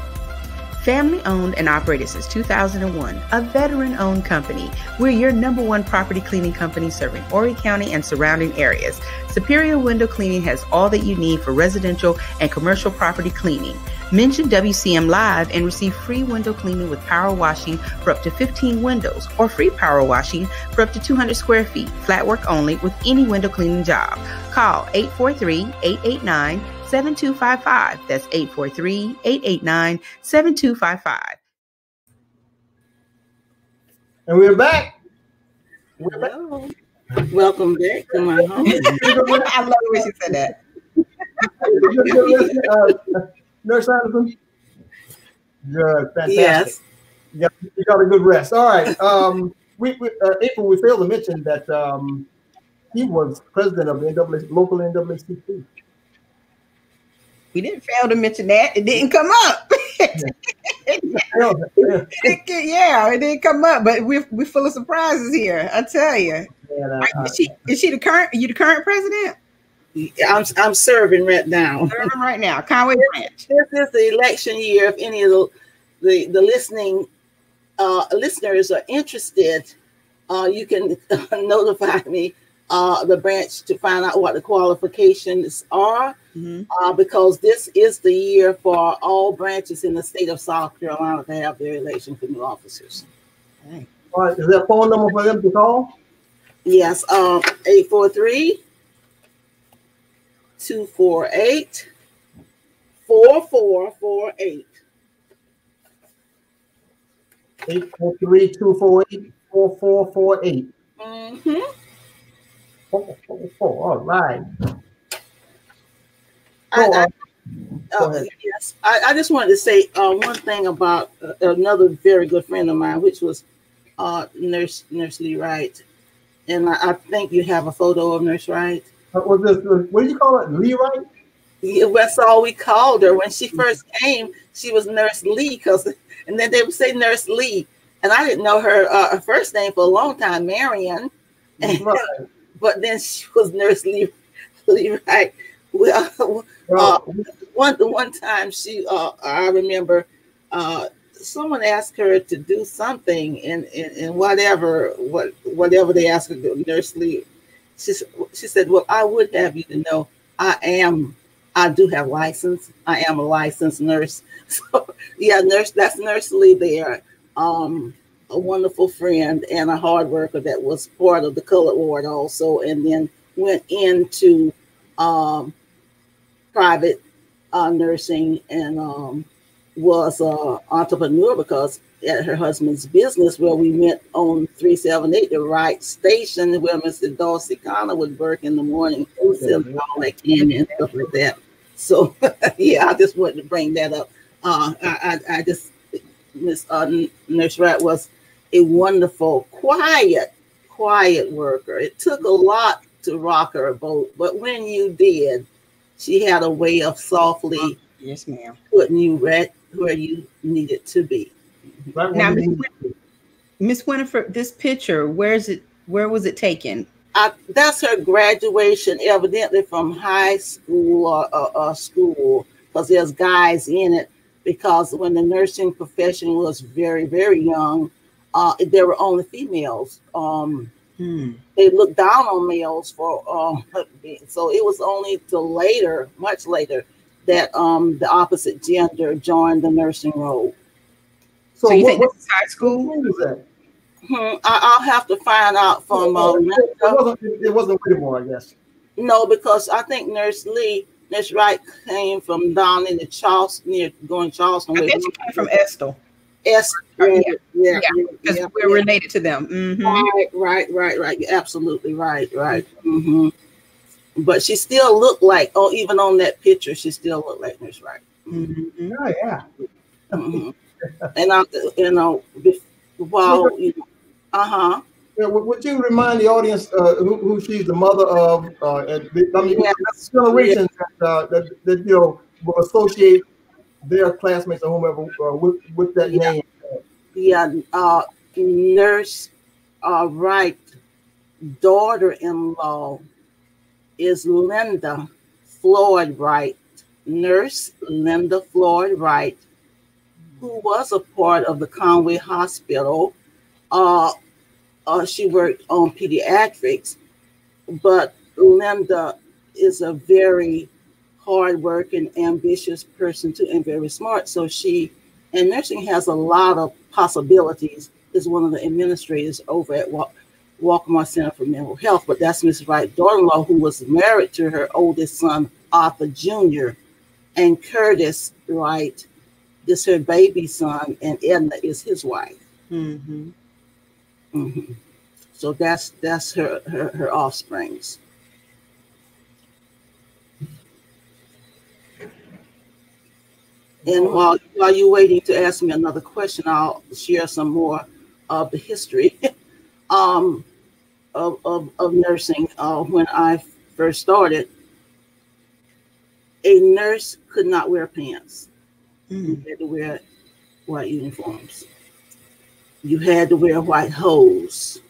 Family owned and operated since 2001, a veteran owned company. We're your number one property cleaning company serving Horry County and surrounding areas. Superior Window Cleaning has all that you need for residential and commercial property cleaning. Mention WCM Live and receive free window cleaning with power washing for up to 15 windows or free power washing for up to 200 square feet, flat work only with any window cleaning job. Call 843 889 7255. That's 843 889 7255. And we're back. We're back. Welcome back to my home. [LAUGHS] I love the way she said that. uh, [LAUGHS] Nurse Anderson? Good, fantastic. Yes. You got, you got a good rest. All right. Um, [LAUGHS] we, we uh, April, we failed to mention that um, he was president of the NAA, local NAACP. We didn't fail to mention that. It didn't come up. [LAUGHS] yeah, it didn't come up, but we're we're full of surprises here. I tell you. Yeah, uh, is, she, is she the current? You the current president? I'm I'm serving right now. Serving right now, Conway Branch. This is the election year. If any of the the, the listening uh, listeners are interested, uh, you can [LAUGHS] notify me uh, the branch to find out what the qualifications are, mm-hmm. uh, because this is the year for all branches in the state of South Carolina to have their election for new officers. Okay. All right, is there a phone number for them to call? Yes, um, 843 248 4448. 843 248 4448. Mm-hmm. Oh, oh, oh, all right. I, I, uh, yes, I, I, just wanted to say uh, one thing about uh, another very good friend of mine, which was uh, Nurse Nurse Lee Wright, and I, I, think you have a photo of Nurse Wright. Uh, was this what do you call it, Lee Wright? Yeah, that's all we called her when she first came. She was Nurse Lee, cause and then they would say Nurse Lee, and I didn't know her, uh, her first name for a long time, Marion. Right. But then she was Nurse Lee, Lee Wright. Well, uh, one the one time she, uh, I remember, uh, someone asked her to do something, and and, whatever what whatever they asked her to do, Nurse Lee, she she said, "Well, I would have you to know I am I do have license. I am a licensed nurse. [LAUGHS] So yeah, nurse. That's Nurse Lee there. Um, a wonderful friend and a hard worker that was part of the colored ward also, and then went into um, private uh, nursing and um, was an entrepreneur because at her husband's business where we met on 378, the Wright station where Mr. Dorsey Connor would work in the morning, selling all that candy and stuff like that. So [LAUGHS] yeah, I just wanted to bring that up. Uh, I, I, I just Miss uh, Nurse Wright was a wonderful, quiet, quiet worker. It took a lot to rock her boat, but when you did, she had a way of softly yes, ma'am, putting you right where you needed to be. Now, Miss Winifred, this picture, where's it? Where was it taken? I, that's her graduation, evidently from high school or, or, or school, because there's guys in it. Because when the nursing profession was very, very young, uh, there were only females. Um, hmm. They looked down on males for, um, so it was only till later, much later, that um, the opposite gender joined the nursing role. So, so you what, think this is high school? When is that? Hmm, I, will have to find out from. Uh, it, wasn't. It wasn't Whittemore, I guess. No, because I think Nurse Lee, Nurse Wright came from down in the Charleston, near going Charleston. I think she came from Estill. Estill, yeah, yeah, because yeah, yeah, we're yeah. related to them. Mm-hmm. Right, right, right, right. You're absolutely right, right. Mm-hmm. But she still looked like, oh, even on that picture, she still looked like Nurse Wright. Mm-hmm. Oh yeah. Mm-hmm. [LAUGHS] and I, you know, while you know, uh huh. Yeah, would you remind the audience uh, who, who, she's the mother of? Uh, and I mean, yeah. generations yeah. that, uh, that, that you know will associate their classmates or whomever uh, with, with that yeah. name. Yeah, uh, nurse uh, Wright, daughter-in-law is Linda Floyd Wright, nurse Linda Floyd Wright, who was a part of the Conway Hospital. Uh, uh, she worked on pediatrics, but Linda is a very hardworking, ambitious person too, and very smart. So she, and nursing has a lot of possibilities. Is one of the administrators over at Walk, Waccamaw Center for Mental Health, but that's Miss Wright daughter-in-law who was married to her oldest son, Arthur Jr., and Curtis Wright is her baby son, and Edna is his wife. Mm-hmm. Mm-hmm. So that's that's her her, her offsprings. And while while you're waiting to ask me another question, I'll share some more of the history [LAUGHS] um, of, of, of nursing. Uh, when I first started, a nurse could not wear pants. Mm. You had to wear white uniforms. You had to wear white hose.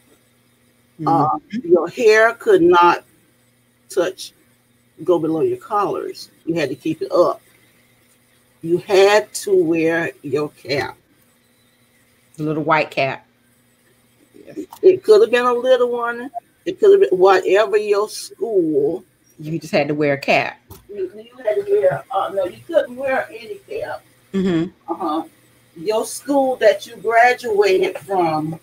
Mm-hmm. Uh, your hair could not touch, go below your collars. You had to keep it up. You had to wear your cap. The little white cap. It could have been a little one. It could have been whatever your school. You just had to wear a cap. You, you had to wear. Uh, no, you couldn't wear any cap. Mm-hmm. Uh huh. Your school that you graduated from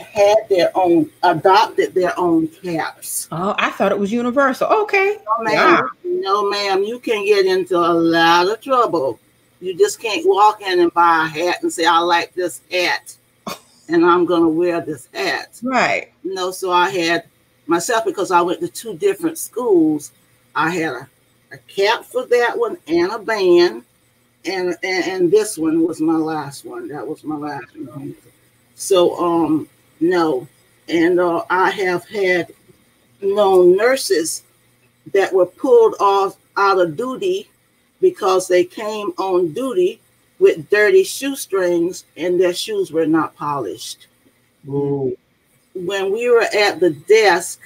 had their own adopted their own caps. Oh, I thought it was universal. Okay. No, ma'am. Yeah. No, ma'am. You can get into a lot of trouble. You just can't walk in and buy a hat and say, I like this hat [LAUGHS] and I'm gonna wear this hat. Right. You know, so I had myself because I went to two different schools, I had a, a cap for that one and a band. And, and and this one was my last one. That was my last one. So um no. And uh, I have had known nurses that were pulled off out of duty because they came on duty with dirty shoestrings and their shoes were not polished. Ooh. When we were at the desk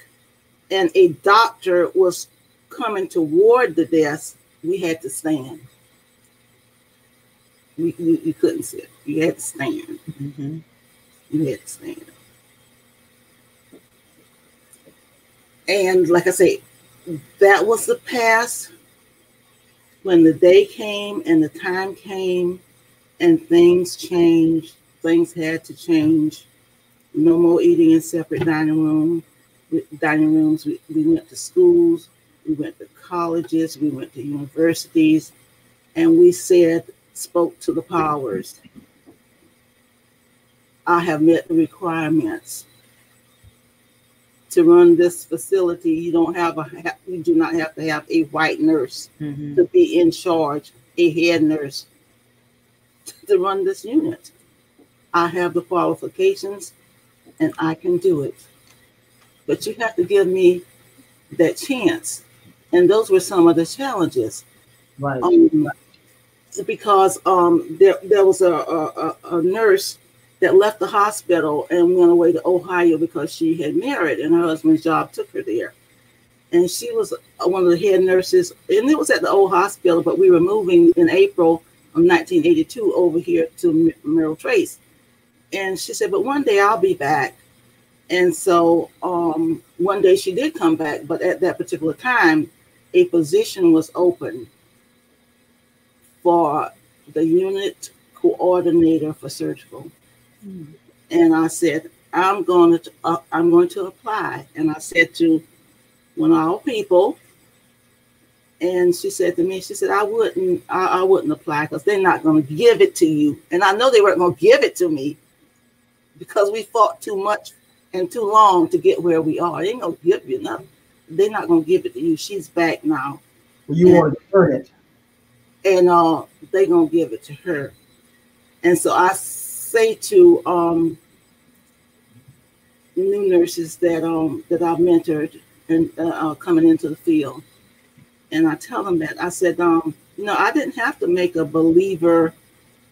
and a doctor was coming toward the desk, we had to stand. We, you, you couldn't sit. You had to stand. Mm-hmm. You had to stand. And like I say, that was the past. when the day came and the time came and things changed, things had to change. No more eating in separate dining room, dining rooms. We, we went to schools, we went to colleges, we went to universities, and we said, spoke to the powers. I have met the requirements to run this facility, you don't have a you do not have to have a white nurse mm-hmm. to be in charge, a head nurse to run this unit. I have the qualifications and I can do it. But you have to give me that chance. And those were some of the challenges. Right. Um, because um, there, there was a, a, a nurse that left the hospital and went away to Ohio because she had married and her husband's job took her there. And she was one of the head nurses, and it was at the old hospital, but we were moving in April of 1982 over here to Merrill Trace. And she said, But one day I'll be back. And so um, one day she did come back, but at that particular time, a position was open for the unit coordinator for surgical. And I said, I'm going to uh, I'm going to apply. And I said to one of our people, and she said to me, she said, I wouldn't, I, I wouldn't apply because they're not going to give it to you. And I know they weren't going to give it to me because we fought too much and too long to get where we are. They ain't gonna give you nothing. They're not gonna give it to you. She's back now. Well, you want to earn it. And uh they gonna give it to her. And so I say to um, new nurses that um, that I've mentored and uh, uh, coming into the field, and I tell them that I said, um, you know, I didn't have to make a believer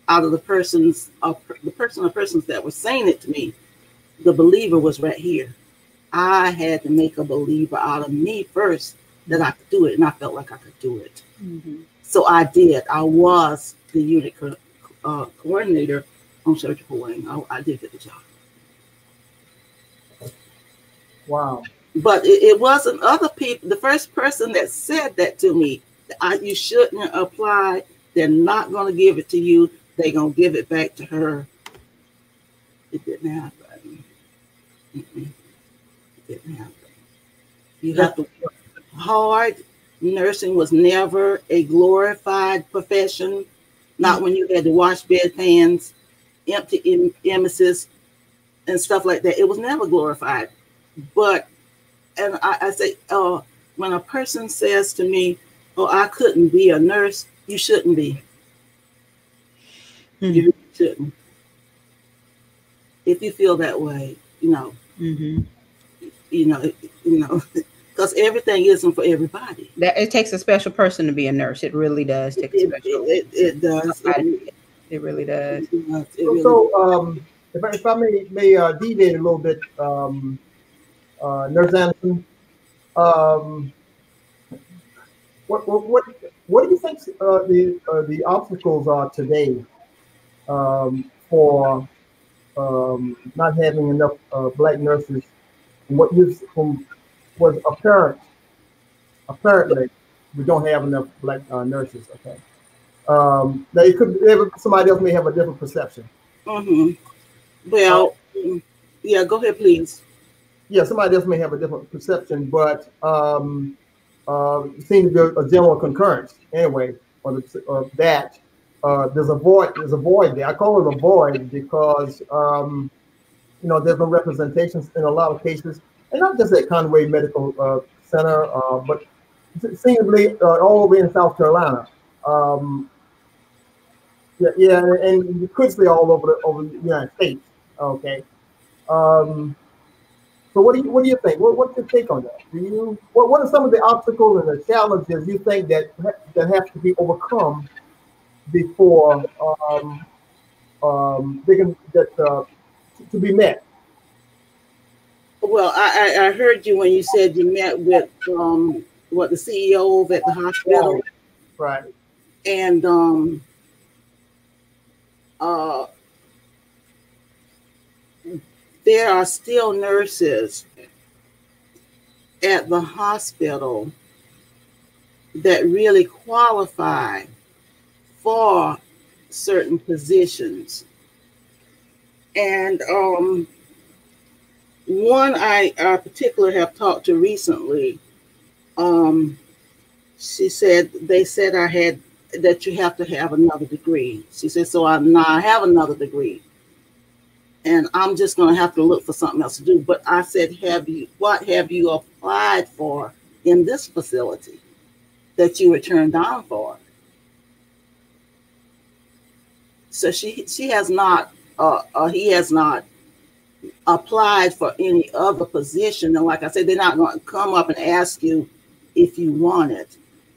out of the persons, uh, the person or persons that were saying it to me. The believer was right here. I had to make a believer out of me first that I could do it, and I felt like I could do it. Mm-hmm. So I did. I was the unit co- uh, coordinator on surgical wing. I, I did get the job. Wow. But it, it, wasn't other people. The first person that said that to me, I, you shouldn't apply. They're not going to give it to you. They're going to give it back to her. It didn't happen. Mm-mm. It didn't happen. You have to work hard. Nursing was never a glorified profession. Not mm. when you had to wash bedpans empty emesis and stuff like that. It was never glorified. But, and I, I say, uh, when a person says to me, Oh, I couldn't be a nurse, you shouldn't be. Mm-hmm. You shouldn't. If you feel that way, you know, mm-hmm. you know, you know, [LAUGHS] because everything isn't for everybody. That it takes a special person to be a nurse. It really does take a special. It, it, it does. It, it really does. It really so, um, if I, if I may, may uh, deviate a little bit, um, uh, Nurse Anderson, um, what, what, what, what do you think uh, the uh, the obstacles are today um, for um, not having enough uh, black nurses? What you from was apparent, apparently, we don't have enough black uh, nurses. Okay. Um, now it could somebody else may have a different perception. Mm-hmm. Well, uh, yeah, go ahead, please. Yeah, somebody else may have a different perception, but um, uh, it seems to be a general concurrence anyway on uh, that. Uh, there's a void. There's a void there. I call it a void because um, you know there's no representations in a lot of cases, and not just at Conway Medical uh, Center, uh, but seemingly uh, all over in South Carolina. Um, yeah, yeah, and critically all over the over the United States. Okay. Um, so what do you what do you think? What, what's your take on that? Do you what, what are some of the obstacles and the challenges you think that that have to be overcome before um, um, they can that uh, to be met? Well, I, I heard you when you said you met with um, what the CEO at the hospital, right? And um, uh, there are still nurses at the hospital that really qualify for certain positions. And um, one I, I particular have talked to recently, um, she said they said I had that you have to have another degree. She said, so I now I have another degree. And I'm just gonna have to look for something else to do. But I said, have you what have you applied for in this facility that you were turned down for? So she she has not uh, uh he has not applied for any other position. And like I said, they're not going to come up and ask you if you want it.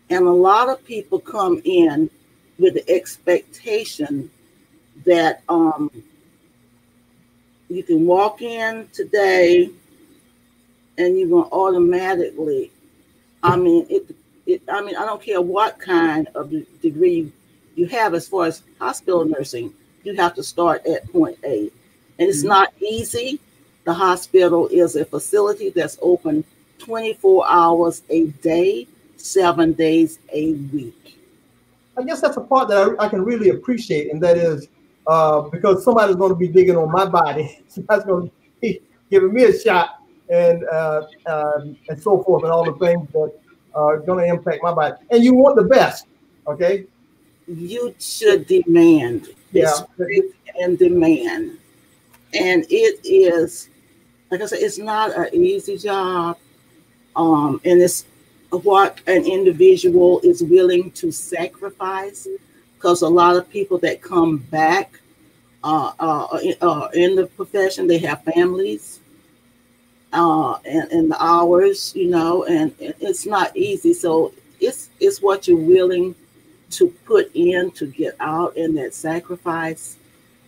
And a lot of people come in with the expectation that um, you can walk in today and you're going to automatically, I mean, it, it, I mean, I don't care what kind of degree you have as far as hospital nursing, you have to start at point A. And it's mm-hmm. not easy. The hospital is a facility that's open 24 hours a day seven days a week. I guess that's a part that I, I can really appreciate, and that is uh, because somebody's going to be digging on my body. [LAUGHS] Somebody's going to be giving me a shot, and uh, uh, and so forth, and all the things that are going to impact my body. And you want the best, okay? You should demand. Yeah. And demand, and it is, like I said, it's not an easy job, um, and it's what an individual is willing to sacrifice because a lot of people that come back uh, uh, uh, in the profession they have families uh, and, and the hours you know and it's not easy. So it's it's what you're willing to put in to get out in that sacrifice.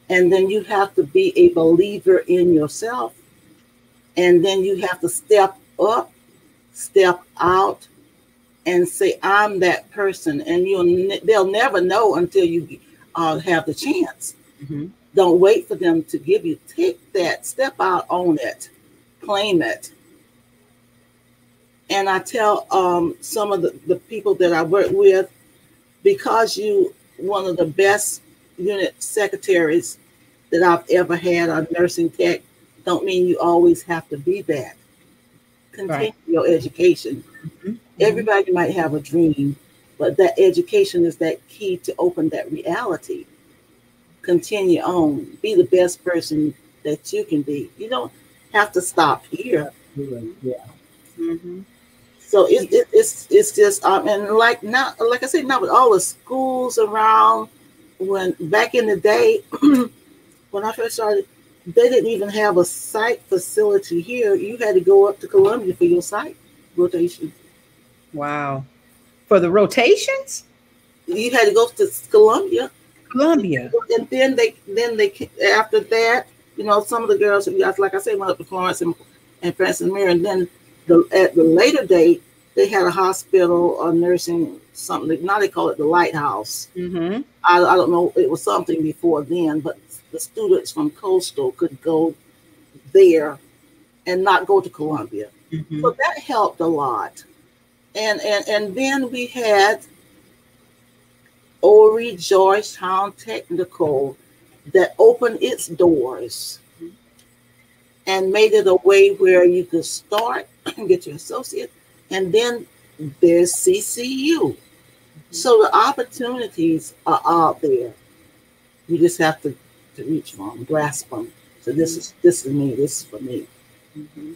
And then you have to be a believer in yourself. And then you have to step up step out and say, I'm that person. And you'll ne- they'll never know until you uh, have the chance. Mm-hmm. Don't wait for them to give you. Take that, step out on it, claim it. And I tell um, some of the, the people that I work with, because you one of the best unit secretaries that I've ever had on nursing tech, don't mean you always have to be that. Continue right. your education. Mm-hmm. Everybody might have a dream, but that education is that key to open that reality. Continue on, be the best person that you can be. You don't have to stop here. Yeah. Mm-hmm. So it, it, it's it's just um and like not like I said now with all the schools around when back in the day [CLEARS THROAT] when I first started they didn't even have a site facility here. You had to go up to Columbia for your site rotation. Wow. For the rotations? You had to go to Columbia. Columbia. And then they then they after that, you know, some of the girls like I said went up to Florence and, and Francis Marion, and then the at the later date they had a hospital a nursing something now they call it the lighthouse mm-hmm. I, I don't know it was something before then but the students from coastal could go there and not go to columbia mm-hmm. so that helped a lot and and and then we had Horry Georgetown Technical that opened its doors and made it a way where you could start and [CLEARS THROAT] get your associate, and then there's CCU. Mm-hmm. So the opportunities are out there. You just have to, to reach for them, grasp them. So this is this is me. This is for me. Mm-hmm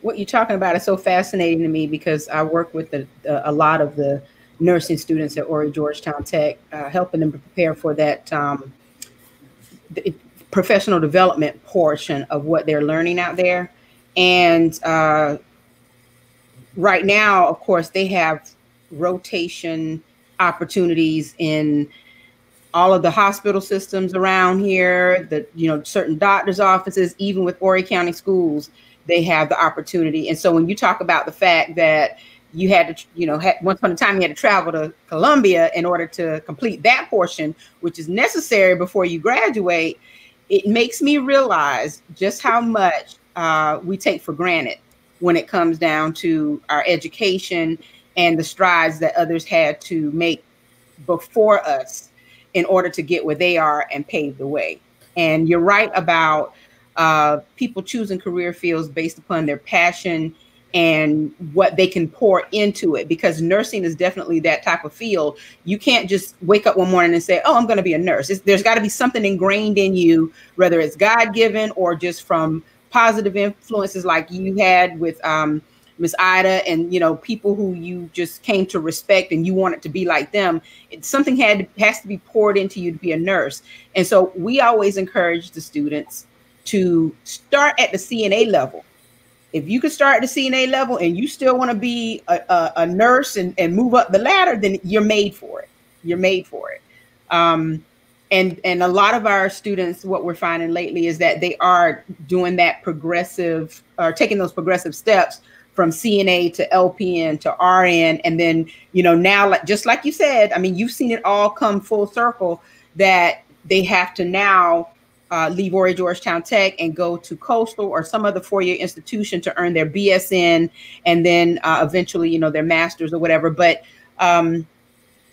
what you're talking about is so fascinating to me because I work with the, a lot of the nursing students at Horry Georgetown Tech, uh, helping them prepare for that um, professional development portion of what they're learning out there. And uh, right now, of course, they have rotation opportunities in all of the hospital systems around here, the you know certain doctors' offices, even with Horry County schools they have the opportunity. And so when you talk about the fact that you had to, you know, had, once upon a time you had to travel to Columbia in order to complete that portion, which is necessary before you graduate, it makes me realize just how much uh, we take for granted when it comes down to our education and the strides that others had to make before us in order to get where they are and pave the way. And you're right about uh, people choosing career fields based upon their passion and what they can pour into it because nursing is definitely that type of field. You can't just wake up one morning and say, Oh, I'm going to be a nurse. It's, there's got to be something ingrained in you, whether it's God given or just from positive influences like you had with um, Miss Ida and you know people who you just came to respect and you wanted to be like them. It, something had has to be poured into you to be a nurse, and so we always encourage the students to start at the CNA level. If you can start at the CNA level and you still want to be a, a, a, nurse and, and move up the ladder, then you're made for it. You're made for it. Um, and and a lot of our students, what we're finding lately is that they are doing that progressive or taking those progressive steps from CNA to LPN to RN, and then you know now, like just like you said, I mean, you've seen it all come full circle that they have to now uh, leave Horry Georgetown Tech and go to Coastal or some other four-year institution to earn their BSN and then uh, eventually, you know, their master's or whatever. But um,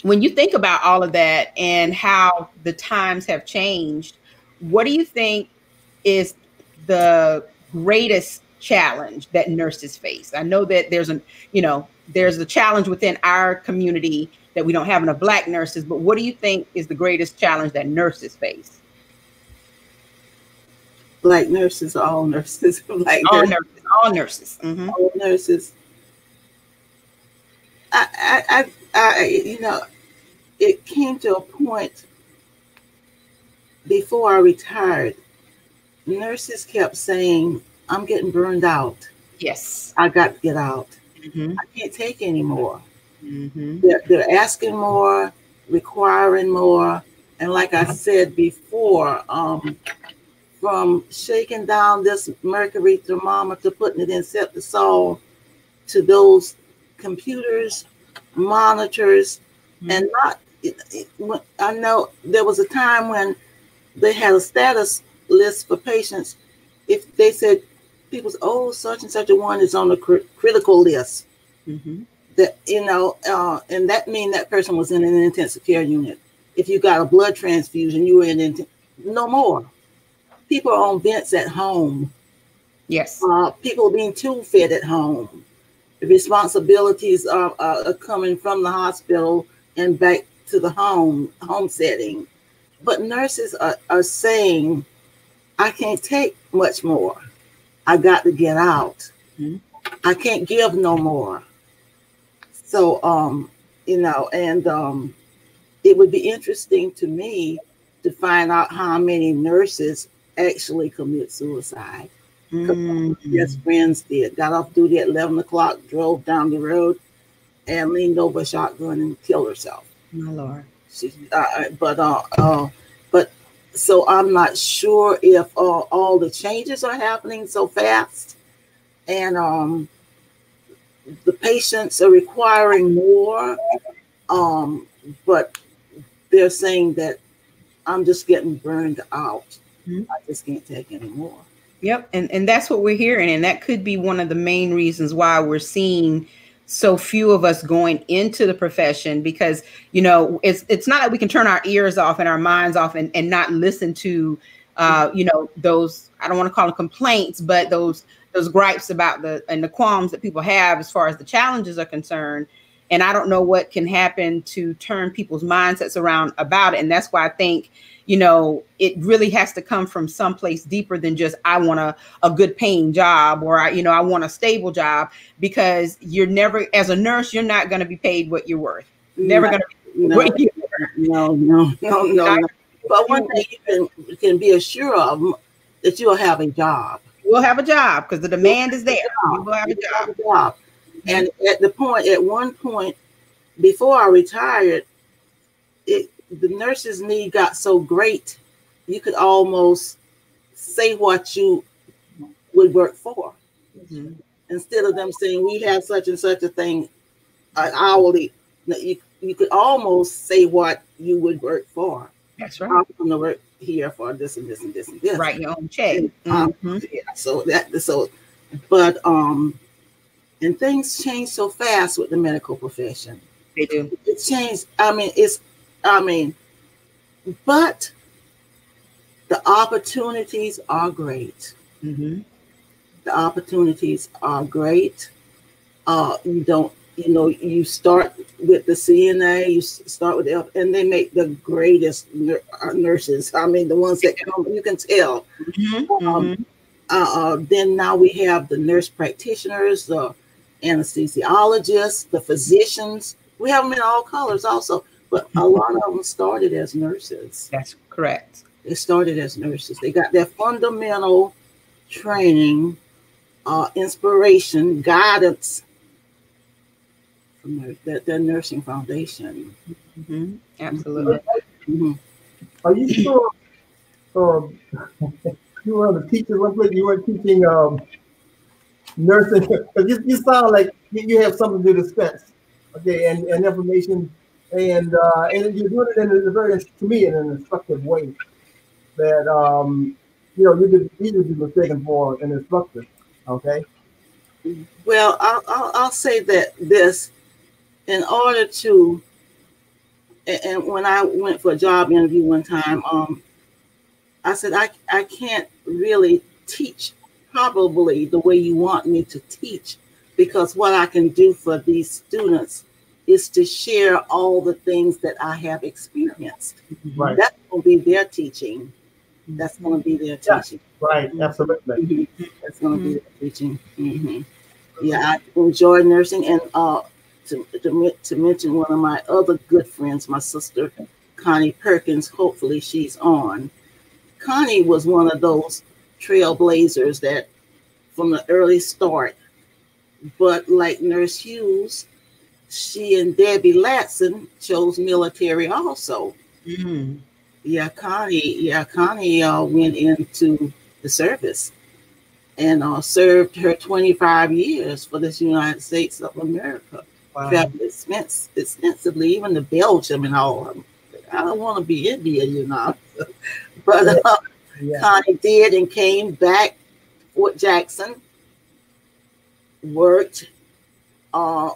when you think about all of that and how the times have changed, what do you think is the greatest challenge that nurses face? I know that there's a, you know, there's a challenge within our community that we don't have enough black nurses, but what do you think is the greatest challenge that nurses face? Black nurses, all nurses, [LAUGHS] black all nurses, nurses all nurses, mm-hmm. all nurses. I, I, I, I, you know, it came to a point before I retired. Nurses kept saying, I'm getting burned out. Yes. I got to get out. Mm-hmm. I can't take anymore. Mm-hmm. They're, they're asking more, requiring more. And like I said before, um, from shaking down this mercury thermometer, putting it in Septisol, to those computers, monitors, mm-hmm. and not. It, it, I know there was a time when they had a status list for patients. If they said people's oh such and such a one is on the cr- critical list mm-hmm. that you know uh, and that mean that person was in an intensive care unit if you got a blood transfusion you were in int- no more people are on vents at home yes uh, people being tube fed at home the responsibilities are, are coming from the hospital and back to the home home setting but nurses are, are saying i can't take much more I got to get out. Mm-hmm. I can't give no more. So, um, you know, and um, it would be interesting to me to find out how many nurses actually commit suicide. Yes, friends did. Got off duty at 11 o'clock, drove down the road, and leaned over a shotgun and killed herself. My Lord. She, uh, but uh, uh, but so I'm not sure if uh, all the changes are happening so fast, and um, the patients are requiring more. Um, but they're saying that I'm just getting burned out. Mm-hmm. I just can't take anymore. Yep, and and that's what we're hearing, and that could be one of the main reasons why we're seeing so few of us going into the profession because you know it's it's not that we can turn our ears off and our minds off and, and not listen to uh you know those i don't want to call them complaints but those those gripes about the and the qualms that people have as far as the challenges are concerned and i don't know what can happen to turn people's mindsets around about it and that's why i think you know, it really has to come from someplace deeper than just I want a, a good paying job or I, you know, I want a stable job because you're never as a nurse, you're not going to be paid what you're worth. Never going to no, no, no, [LAUGHS] no, no, no. But one thing you can can be assured of that you'll have a job. We'll have a job because the demand is there. You will have a job. Have a job. And at the point, at one point, before I retired, it the nurses' need got so great, you could almost say what you would work for. Mm-hmm. Instead of them saying, we have such and such a thing uh, hourly, you, you could almost say what you would work for. That's right. I'm going to work here for this and this and this and this. Write your own check. Um, mm-hmm. yeah, so that, so, but, um, And things change so fast with the medical profession. They do. It changed. I mean, it's, I mean, but the opportunities are great. Mm-hmm. The opportunities are great. Uh, you don't, you know, you start with the CNA, you start with the, and they make the greatest uh, nurses. I mean, the ones that come, you can tell. Mm-hmm. Um, mm-hmm. uh, uh, then now we have the nurse practitioners, the anesthesiologists, the physicians. We have them in all colors also, but a lot of them started as nurses. That's correct. They started as nurses. They got their fundamental training, uh, inspiration, guidance from their, their, their nursing foundation. Mm-hmm. Absolutely. Mm-hmm. Are you sure um, [LAUGHS] you were the teacher one place? You were teaching um, nursing [LAUGHS] because you, you sound like you have something to dispense, okay, and, and information, and uh, and you're doing it in a very to me in an instructive way that um, you know you could easily be mistaken for an instructor. Okay. Well, I'll, I'll, I'll say that this, in order to, and, when I went for a job interview one time, um, I said I I can't really teach probably the way you want me to teach because what I can do for these students is to share all the things that I have experienced. Right. That's going to be their teaching. That's going to be their Yeah. teaching. Right. Absolutely. Mhm. That's going to be their teaching. hmm Yeah, I enjoy nursing, and uh, to, to to mention one of my other good friends, my sister Connie Perkins. Hopefully, she's on. Connie was one of those trailblazers that, from the early start, but like Nurse Hughes, she and Debbie Latson chose military also. Mm-hmm. Yeah, Connie. Yeah, Connie uh, went into the service and uh, served her 25 years for this United States of America. Wow. Traveled expense, extensively, even to Belgium and all. I don't want to be India, you know. [LAUGHS] but uh, Yeah. Connie did and came back. Fort Jackson worked, uh,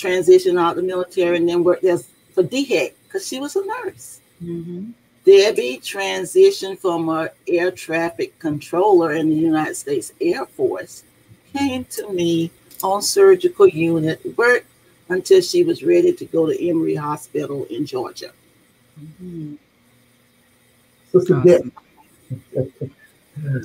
transitioned out of the military, and then worked as for DHEC because she was a nurse. Mm-hmm. Debbie transitioned from an air traffic controller in the United States Air Force, came to me on surgical unit, worked until she was ready to go to Emory Hospital in Georgia. Mm-hmm. Sister Awesome. Deb.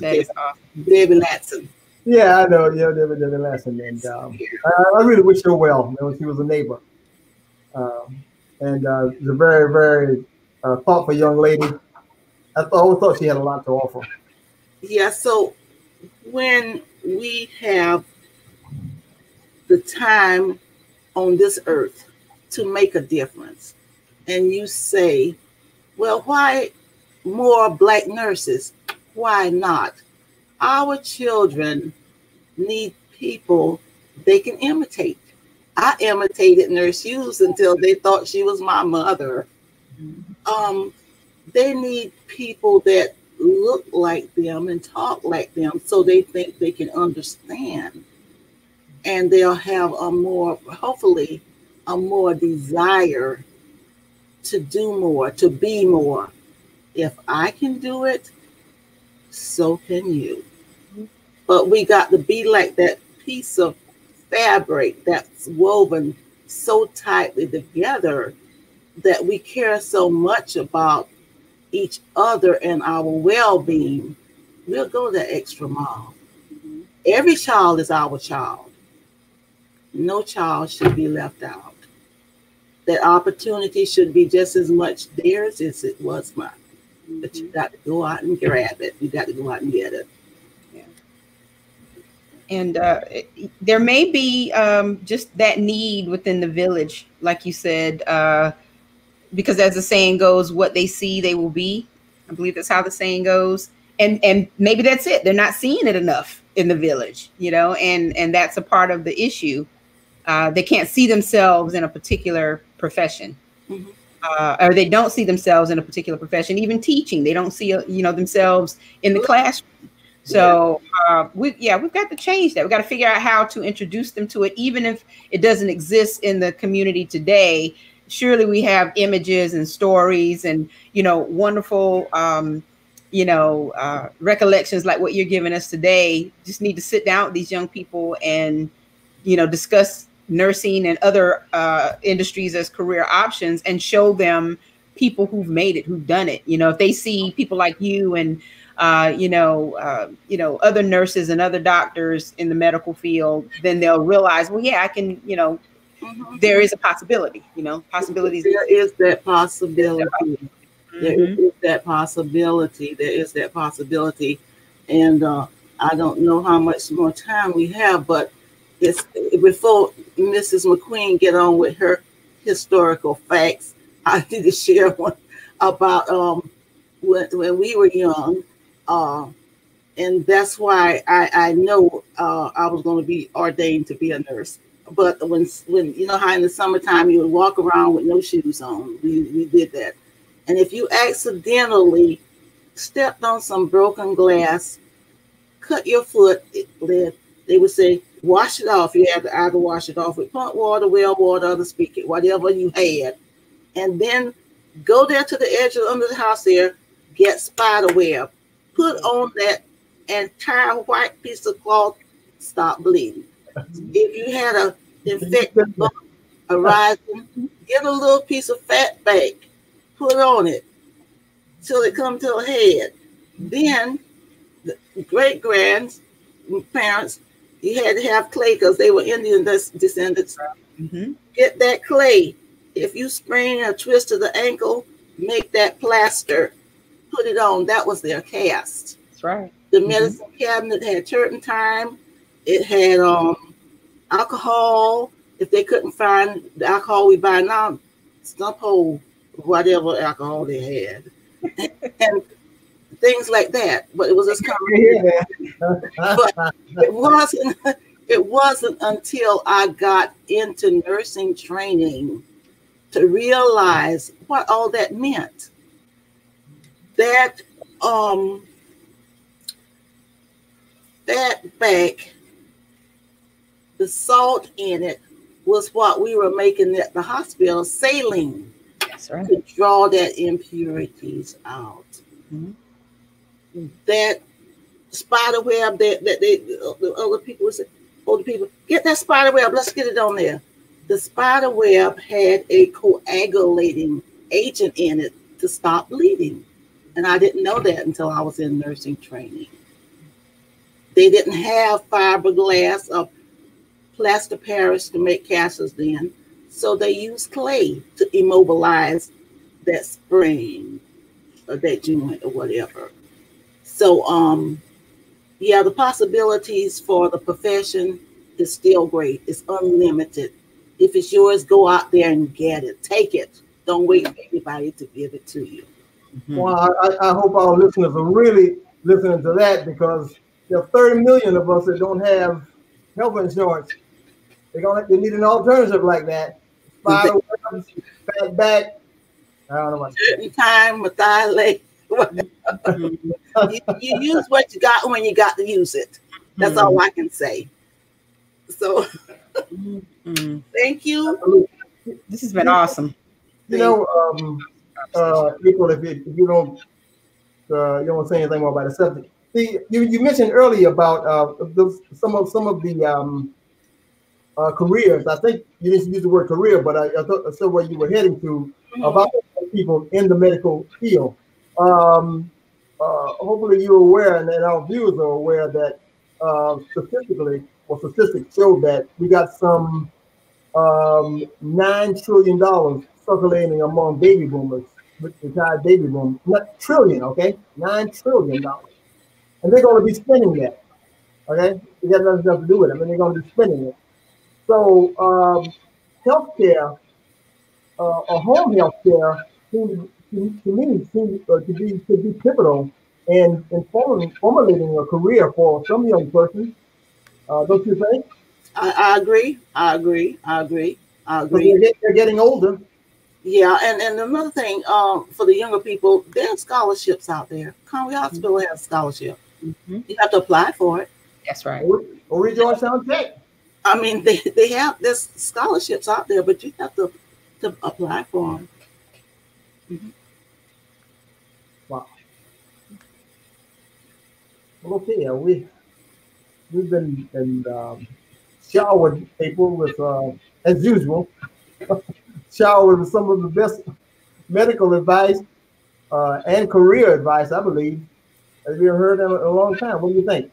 That is awesome. Debbie Latson. Yeah, I know. Yeah, David did a lesson, and um, I, I really wish her well. You know, she was a neighbor, um, and uh, she's a very, very uh, thoughtful young lady. I always thought she had a lot to offer. Yeah, so when we have the time on this earth to make a difference, and you say, well, why more black nurses? Why not? Our children need people they can imitate. I imitated Nurse Hughes until they thought she was my mother. Um, they need people that look like them and talk like them so they think they can understand and they'll have a more hopefully a more desire to do more to be more if i can do it so can you. But we got to be like that piece of fabric that's woven so tightly together that we care so much about each other and our well-being. We'll go that extra mile. Every child is our child. No child should be left out. That opportunity should be just as much theirs as it was mine but you got to go out and grab it you got to go out and get it and uh, it- there may be um, just that need within the village, like you said, uh, because as the saying goes, "What they see, they will be." I believe that's how the saying goes, and and maybe that's it. They're not seeing it enough in the village, you know, and and that's a part of the issue. Uh, they can't see themselves in a particular profession. Mhm. Uh, or they don't see themselves in a particular profession, even teaching. They don't see, uh, you know, themselves in the classroom. So uh, we yeah we've got to change that. We got to figure out how to introduce them to it, even if it doesn't exist in the community today. Surely we have images and stories and you know wonderful um, you know uh, recollections like what you're giving us today. Just need to sit down with these young people and you know discuss nursing and other uh, industries as career options and show them people who've made it, who've done it. You know, if they see people like you and uh, you know, uh, you know, other nurses and other doctors in the medical field, then they'll realize, well, yeah, I can, you know, mm-hmm. there is a possibility, you know, possibilities. There is that possibility. Mm-hmm. There is that possibility. There is that possibility. And uh, I don't know how much more time we have, but it's before Mrs. McQueen get on with her historical facts, [LAUGHS] I need to share one about um, when, when we were young uh, and that's why I, I know uh, I was going to be ordained to be a nurse. But when when you know how in the summertime you would walk around with no shoes on, we, we did that. And if you accidentally stepped on some broken glass, cut your foot, it They would say, wash it off. You had to either wash it off with pump water, well water, other it, whatever you had. And then go there to the edge of under the house there, get spider web, put on that entire white piece of cloth, stop bleeding. If you had a infected bump arising, get a little piece of fat bag, put on it till it come to a head. Then the great grands parents, you had to have clay because they were Indian descendants. Mm-hmm. Get that clay. If you sprain or twist of the ankle, make that plaster put it on. That was their cast. That's right. The mm-hmm. medicine cabinet had turpentine. It had um alcohol. If they couldn't find the alcohol we buy now, stump hole, whatever alcohol they had, [LAUGHS] and things like that. But it was just [LAUGHS] kind of but it wasn't. It wasn't until I got into nursing training to realize what all that meant that um that bag, the salt in it was what we were making at the hospital saline. That's right. To draw that impurities out. Mm-hmm. That spider web that, that they the other people older people, get that spider web, let's get it on there. The spider web had a coagulating agent in it to stop bleeding. And I didn't know that until I was in nursing training. They didn't have fiberglass or plaster Paris to make castles then. So they used clay to immobilize that sprain or that joint or whatever. So um yeah, the possibilities for the profession is still great. It's unlimited. If it's yours, go out there and get it. Take it. Don't wait for anybody to give it to you. Mm-hmm. Well, I, I, hope our listeners are really listening to that because there are 30 million of us that don't have health insurance. They're gonna they need an alternative like that. Spider webs, fat back. I don't know what. Certain time, merthiolate. [LAUGHS] you, you use what you got when you got to use it. That's mm-hmm. all I can say. So, mm-hmm. thank you. This has been awesome. You know, um, uh, April, if you, if you don't uh, you don't say anything more about the subject. See, you, you mentioned earlier about uh, the, some of some of the um, uh, careers. I think you didn't use the word career, but I, I thought I saw where you were heading to mm-hmm. about people in the medical field. Um, uh, hopefully, you're aware, and, and, our viewers are aware that uh, statistically, or statistics show that we got some um, nine trillion dollars circulating among baby boomers, retired baby boomers, not trillion, okay, nine trillion dollars, and they're going to be spending that. Okay, it got nothing to do with it. I mean, they're going to be spending it. So, um, healthcare, uh, or home healthcare, to, to me seems uh, to be to be pivotal in in forming, formulating a career for some young person. Uh, don't you think? I, I, agree. I agree. I agree. I agree. They're, they're getting older. Yeah, and, and another thing, um, for the younger people, there are scholarships out there. Conway Hospital has a scholarship. Mm-hmm. You have to apply for it. That's right. Or, or read Georgetown Tech. I mean, they, they have there's scholarships out there, but you have to to apply for them. Mm-hmm. Wow. Well, okay, uh, we we've been in um, showered people with uh, as usual, [LAUGHS] showered with some of the best medical advice uh, and career advice, I believe. Have you heard in a long time? What do you think?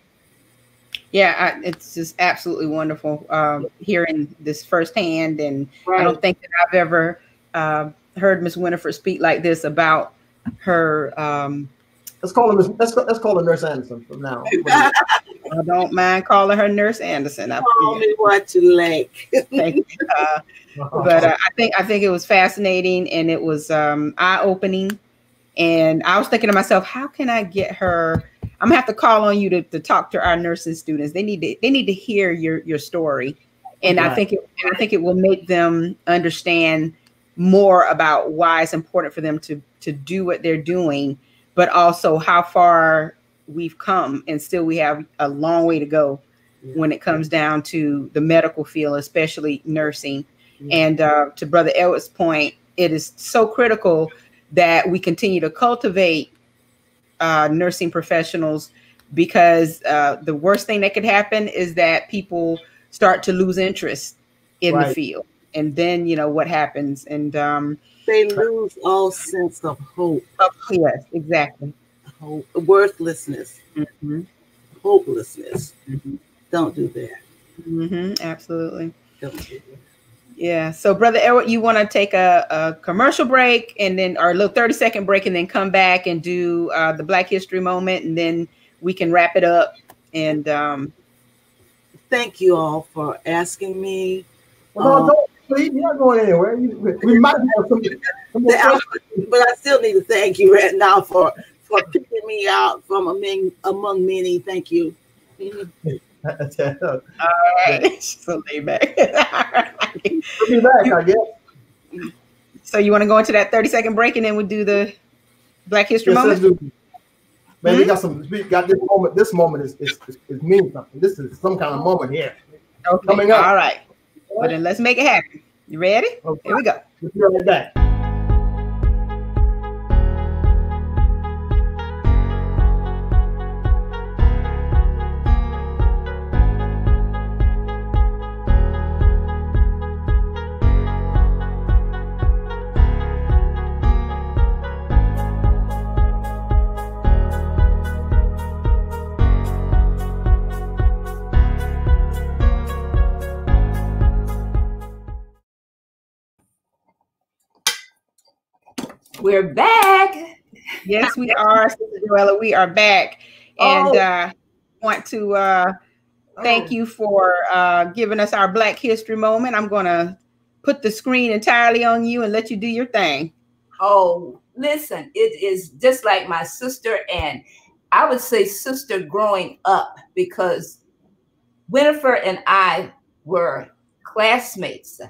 Yeah, I, it's just absolutely wonderful um, hearing this firsthand, and right. I don't think that I've ever uh, heard Miss Winifred speak like this about her. Um, let's call her let's, let's call her Nurse Anderson from now. [LAUGHS] I don't mind calling her Nurse Anderson. I, call me what you like. [LAUGHS] Thank you. Uh, but uh, I think I think it was fascinating and it was um, eye opening, and I was thinking to myself, how can I get her? I'm gonna have to call on you to, to talk to our nursing students. They need to they need to hear your your story, and right. I think it and I think it will make them understand more about why it's important for them to to do what they're doing, but also how far we've come, and still we have a long way to go yeah. when it comes down to the medical field, especially nursing. Yeah. And uh, to Brother Edward's point, it is so critical that we continue to cultivate uh, nursing professionals because uh, the worst thing that could happen is that people start to lose interest in right. the field and then you know what happens and um, they lose all sense of hope oh, yes exactly hope worthlessness mm-hmm. hopelessness mm-hmm. don't do that mm-hmm. absolutely don't do that yeah. So, Brother Edward, you want to take a, a, commercial break and then, or a little 30 second break and then come back and do uh, the Black History moment and then we can wrap it up. And um, thank you all for asking me. Well, um, please, you're not going anywhere. You, we might have some, some but I still need to thank you right now for, for picking me out from among, among many. Thank you. All right. so lay back. We'll be back, I guess. So you want to go into that 30 second break and then we do the Black History yes, moment? Man, mm-hmm. we got some we got this moment. This moment is, is, is, is means something. This is some kind of moment here. Okay. Coming up. All right. Well then let's make it happen. You ready? Okay. Here we go. We'll be right back. We're back. Yes, we are, Sister Joella. We are back. And oh. uh want to uh thank oh. you for uh giving us our Black History moment. I'm gonna put the screen entirely on you and let you do your thing. Oh, listen, it is just like my sister and I would say sister growing up because Winifred and I were classmates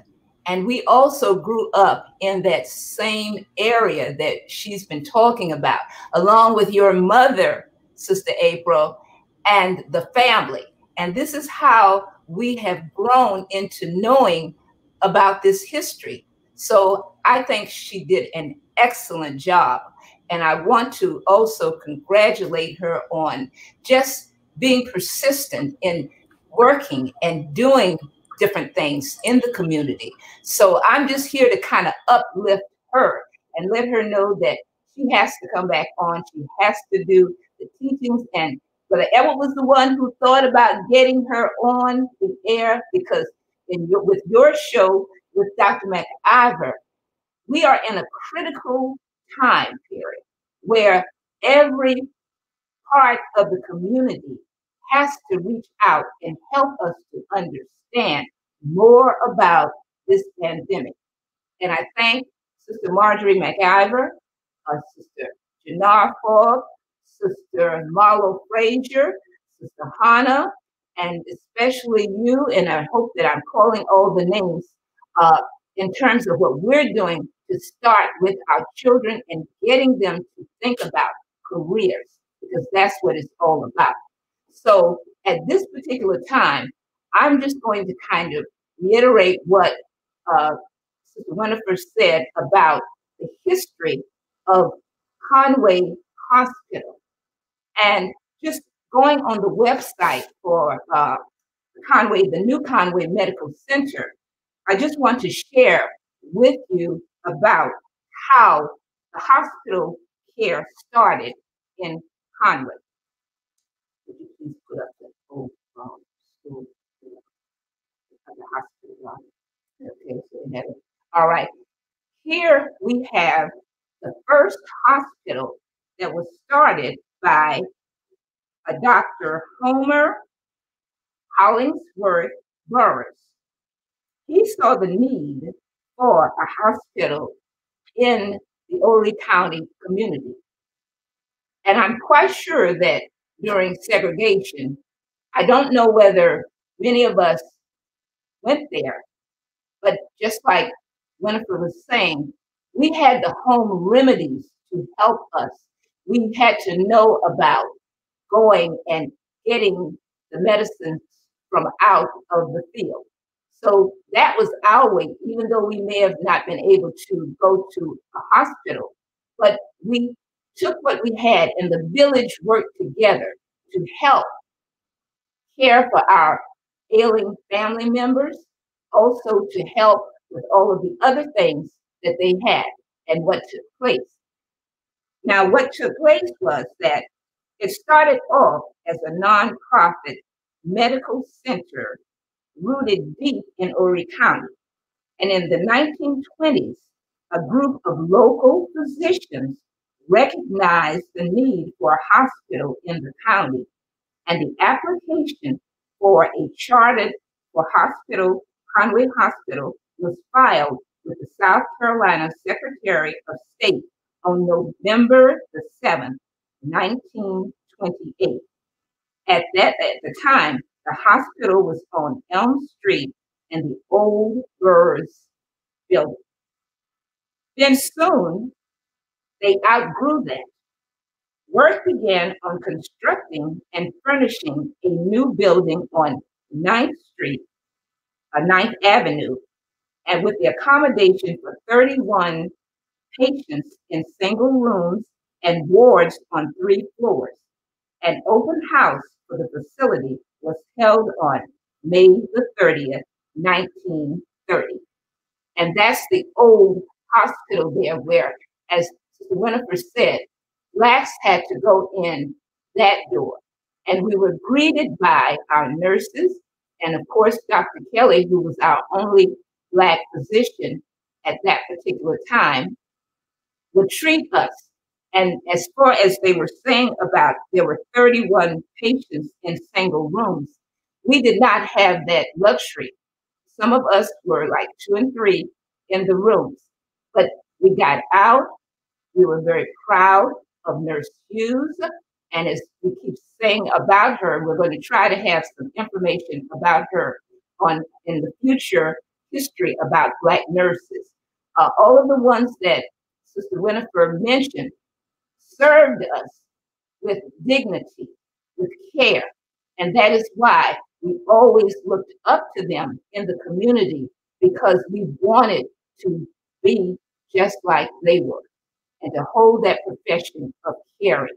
and we also grew up in that same area that she's been talking about, along with your mother, Sister April, and the family. And this is how we have grown into knowing about this history. So I think she did an excellent job. And I want to also congratulate her on just being persistent in working and doing different things in the community. So I'm just here to kind of uplift her and let her know that she has to come back on. She has to do the teachings. And Brother Edward was the one who thought about getting her on the air because in your, with your show with Dr. McIver, we are in a critical time period where every part of the community has to reach out and help us to understand more about this pandemic. And I thank Sister Marjorie McIver, uh, Sister Janar Fogg, Sister Marlo Frazier, Sister Hannah, and especially you. And I hope that I'm calling all the names uh, in terms of what we're doing to start with our children and getting them to think about careers because that's what it's all about. So at this particular time, I'm just going to kind of reiterate what uh, Sister Winifred said about the history of Conway Hospital. And just going on the website for uh, Conway, the new Conway Medical Center, I just want to share with you about how the hospital care started in Conway. Please put up the old um, school, the hospital? Okay, so all right. Here we have the first hospital that was started by a Dr. Homer Hollingsworth Burris. He saw the need for a hospital in the Horry County community. And I'm quite sure that during segregation, I don't know whether many of us went there, but just like Winifred was saying, we had the home remedies to help us. We had to know about going and getting the medicines from out of the field. So that was our way, even though we may have not been able to go to a hospital, but we took what we had and the village worked together to help care for our ailing family members, also to help with all of the other things that they had and what took place. Now, what took place was that it started off as a nonprofit medical center rooted deep in Horry County. And in the 1920s, a group of local physicians recognized the need for a hospital in the county, and the application for a chartered for hospital, Conway Hospital, was filed with the South Carolina Secretary of State on November the 7th, 1928. At that at the time, the hospital was on Elm Street in the old Burrs building. Then soon they outgrew that. Work began on constructing and furnishing a new building on 9th Street, uh, 9th Avenue, and with the accommodation for 31 patients in single rooms and wards on three floors. An open house for the facility was held on May the 30th, 1930. And that's the old hospital there where, as Sister Winifred said, blacks had to go in that door. And we were greeted by our nurses and, of course, Dr. Kelly, who was our only black physician at that particular time, would treat us and as far as they were saying about there were 31 patients in single rooms, we did not have that luxury. Some of us were like two and three in the rooms, but we got out. We were very proud of Nurse Hughes. And as we keep saying about her, we're going to try to have some information about her on in the future history about Black nurses. Uh, all of the ones that Sister Winifred mentioned served us with dignity, with care. And that is why we always looked up to them in the community because we wanted to be just like they were and to hold that profession of caring.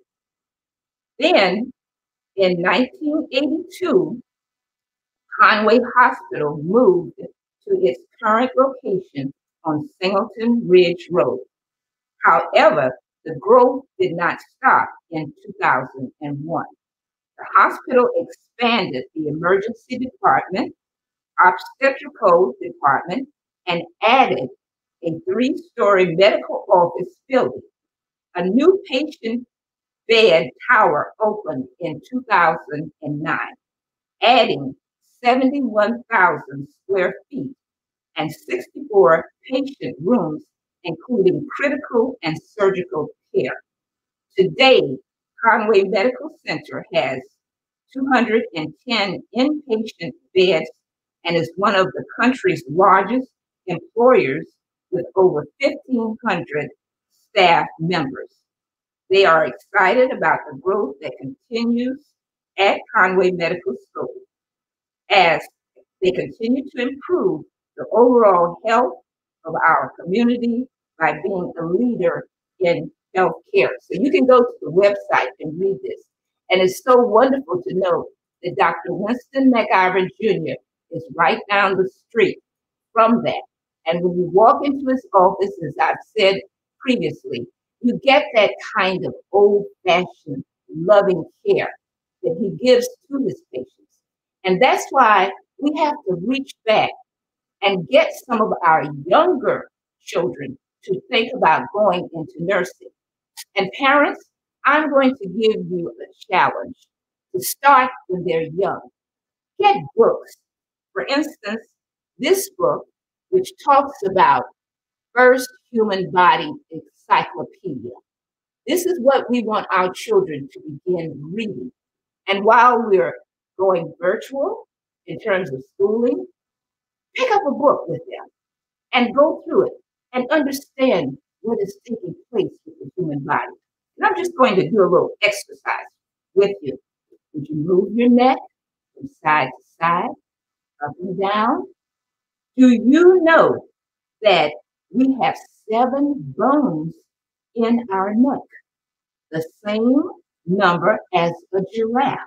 Then in 1982, Conway Hospital moved to its current location on Singleton Ridge Road. However, the growth did not stop in 2001. The hospital expanded the emergency department, obstetrical department, and added a three story medical office building. A new patient bed tower opened in 2009, adding 71,000 square feet and 64 patient rooms, including critical and surgical care. Today, Conway Medical Center has 210 inpatient beds and is one of the country's largest employers with over 1,500 staff members. They are excited about the growth that continues at Conway Medical School as they continue to improve the overall health of our community by being a leader in healthcare. So you can go to the website and read this. And it's so wonderful to know that Dr. Winston McIver Jr. is right down the street from that. And when you walk into his office, as I've said previously, you get that kind of old fashioned loving care that he gives to his patients. And that's why we have to reach back and get some of our younger children to think about going into nursing. And parents, I'm going to give you a challenge to start when they're young. Get books. For instance, this book, which talks about first human body encyclopedia. This is what we want our children to begin reading. And while we're going virtual in terms of schooling, pick up a book with them and go through it and understand what is taking place with the human body. And I'm just going to do a little exercise with you. Would you move your neck from side to side, up and down? Do you know that we have seven bones in our neck? The same number as a giraffe.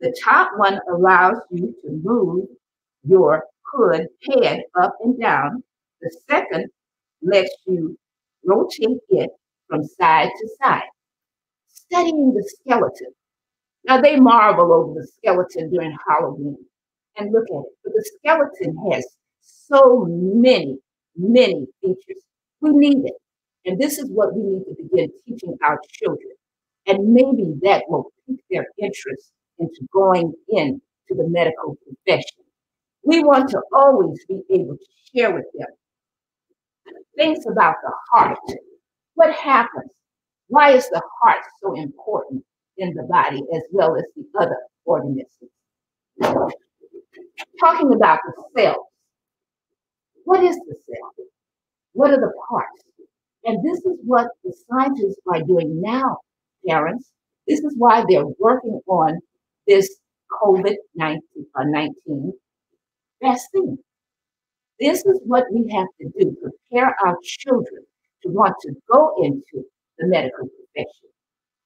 The top one allows you to move your hood head up and down. The second lets you rotate it from side to side. Studying the skeleton. Now they marvel over the skeleton during Halloween and look at it, but the skeleton has so many, many features. We need it. And this is what we need to begin teaching our children. And maybe that will pique their interest into going into the medical profession. We want to always be able to share with them things about the heart. What happens? Why is the heart so important in the body as well as the other organisms? Talking about the cells. What is the cell? What are the parts? And this is what the scientists are doing now, parents. This is why they're working on this COVID 19 uh, vaccine. This is what we have to do prepare our children to want to go into the medical profession.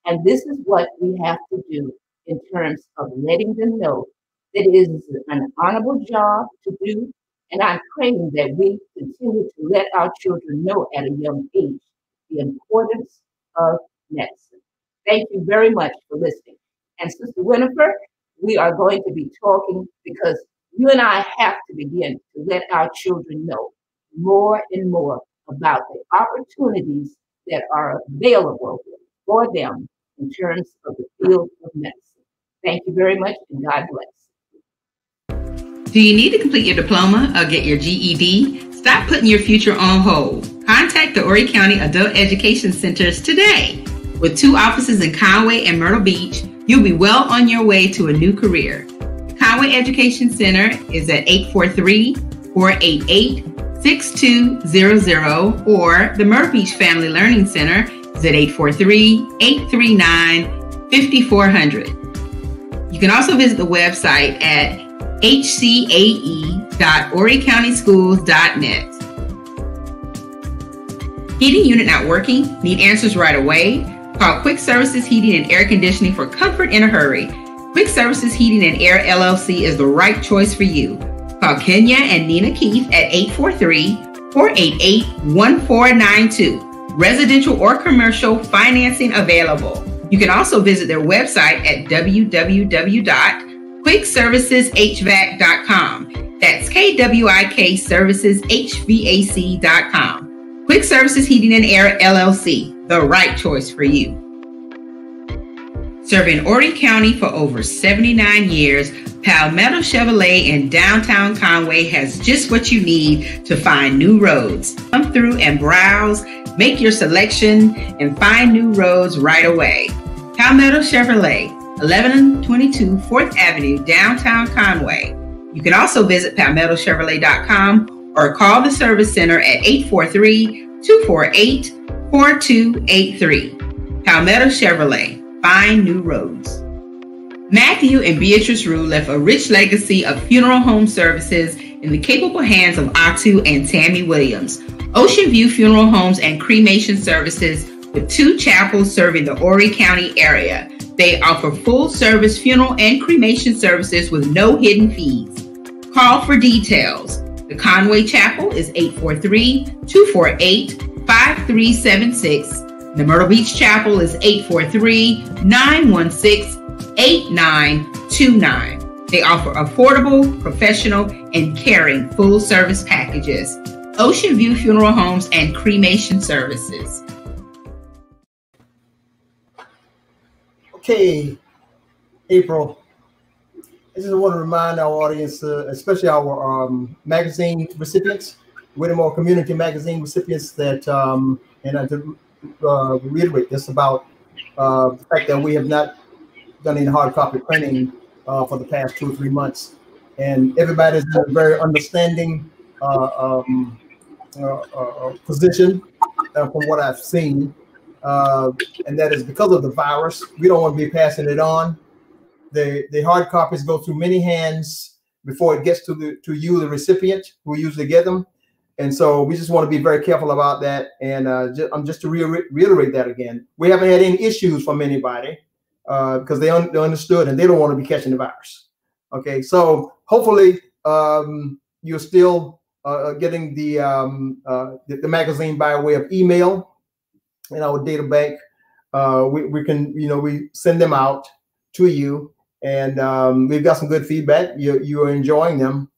And this is what we have to do in terms of letting them know that it is an honorable job to do. And I'm praying that we continue to let our children know at a young age the importance of medicine. Thank you very much for listening. And Sister Winifred, we are going to be talking because you and I have to begin to let our children know more and more about the opportunities that are available for them in terms of the field of medicine. Thank you very much and God bless. Do you need to complete your diploma or get your GED? Stop putting your future on hold. Contact the Horry County Adult Education Centers today. With two offices in Conway and Myrtle Beach, you'll be well on your way to a new career. Conway Education Center is at 843 488 6200 or the Myrtle Beach Family Learning Center is at 843 839 5400. You can also visit the website at hcae.horrycountyschools.net. Heating unit not working? Need answers right away? Call Kwik Services Heating and Air Conditioning for comfort in a hurry. Kwik Services Heating and Air LLC is the right choice for you. Call Kenya and Nina Keith at 843 488 1492. Residential or commercial financing available. You can also visit their website at www.kwikserviceshvac.com. That's K W I K Services HVAC.com. Kwik Services Heating and Air LLC, the right choice for you. Serving Horry County for over 79 years, Palmetto Chevrolet in downtown Conway has just what you need to find new roads. Come through and browse, make your selection, and find new roads right away. Palmetto Chevrolet, 1122 4th Avenue, downtown Conway. You can also visit palmettochevrolet.com or call the service center at 843 248 4283. Palmetto Chevrolet, find new roads. Matthew and Beatrice Rue left a rich legacy of funeral home services in the capable hands of Atu and Tammy Williams. Ocean View Funeral Homes and Cremation Services with two chapels serving the Horry County area. They offer full service funeral and cremation services with no hidden fees. Call for details. The Conway Chapel is 843 248 5376. The Myrtle Beach Chapel is 843 916 8929. They offer affordable, professional, and caring full service packages. Ocean View Funeral Homes and Cremation Services. Okay, April. I just want to remind our audience, uh, especially our um, magazine recipients, Whittemore Community Magazine recipients, that, um, and I to uh, reiterate this about uh, the fact that we have not done any hard copy printing uh, for the past two or three months. And everybody's in a very understanding uh, um, uh, position from what I've seen. And that is because of the virus. We don't want to be passing it on. The, the hard copies go through many hands before it gets to the to you, the recipient, who usually get them. And so we just want to be very careful about that. And uh, just, I'm just to re reiterate that again. We haven't had any issues from anybody because uh, they, un they understood and they don't want to be catching the virus. Okay, so hopefully um, you're still uh, getting the, um, uh, the, the magazine by way of email in our data bank. Uh, we, we can, you know, we send them out to you, and um, we've got some good feedback. You you are enjoying them,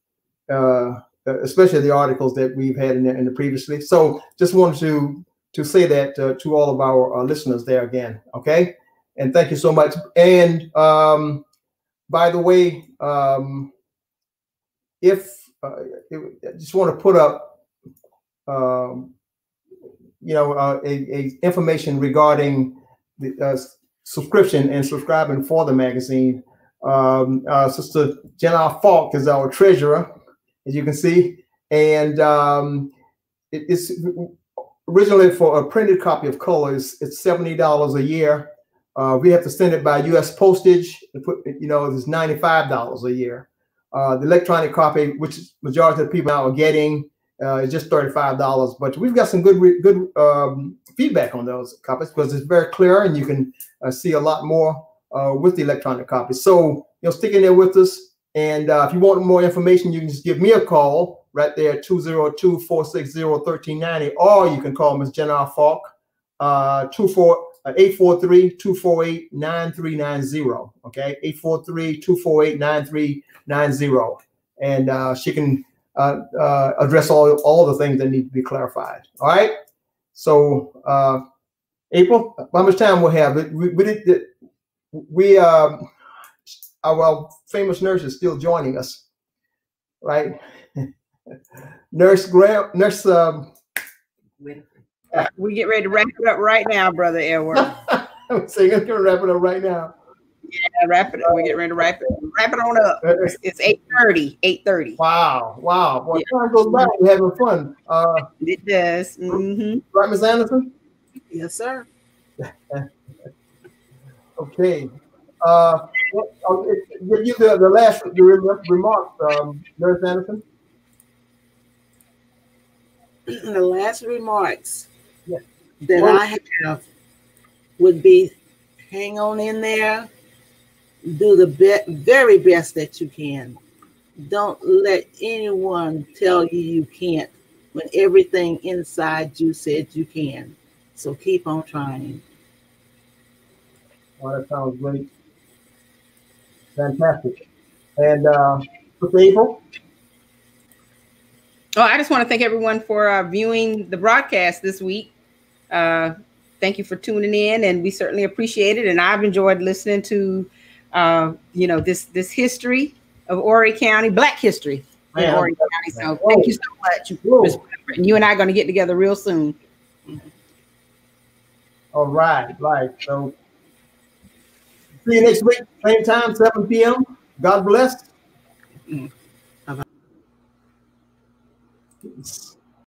uh, especially the articles that we've had in the, in the previously. So just wanted to to say that uh, to all of our listeners there again. Okay and thank you so much. And um, by the way, um, if uh, I just want to put up, um, you know, uh, a, a, information regarding the uh, subscription and subscribing for the magazine. Um, uh, Sister Jenna Falk is our treasurer, as you can see, and um, it, it's originally for a printed copy of colors. It's seventy dollars a year uh, we have to send it by U.S. postage. Put, you know, it's ninety-five dollars a year. Uh, the electronic copy, which majority of people now are getting, uh, is just thirty-five dollars. But we've got some good good um, feedback on those copies because it's very clear and you can uh, see a lot more uh, with the electronic copy. So you know, stick in there with us. And uh, if you want more information, you can just give me a call right there, 202-460-1390, or you can call Ms. Jenna Falk, uh, 24 843-248-9390. Okay, 843-248-9390. And uh, she can uh, uh, address all, all the things that need to be clarified. All right. So, uh, April, how much time we'll have? We, we, did, we um, our famous nurse is still joining us, right? [LAUGHS] nurse Graham, nurse um, we get ready to wrap it up right now, brother Edward. [LAUGHS] I'm saying you're gonna wrap it up right now. Yeah, wrap it up. We get ready to wrap it. Wrap it on up. It's, it's 8:30. 8:30. Wow, wow. Well, yeah. time goes by, we're having fun. Uh, it does. Mm-hmm. Right, Ms. Anderson? Yes, sir. [LAUGHS] okay. Uh, give you the, the last the remarks, um, Nurse Anderson. [CLEARS THROAT] the last remarks that I have would be hang on in there, do the be- very best that you can. Don't let anyone tell you you can't when everything inside you said you can. So keep on trying. Well, that sounds great. Fantastic. And uh, with April? Oh, I just want to thank everyone for uh, viewing the broadcast this week. Uh, thank you for tuning in, and we certainly appreciate it. And I've enjoyed listening to, uh, you know, this this history of Horry County, Black history in Horry County. So thank you so much. And you and I are going to get together real soon. All right, right. So see you next week, same time, 7 p.m. God bless. Mm -hmm.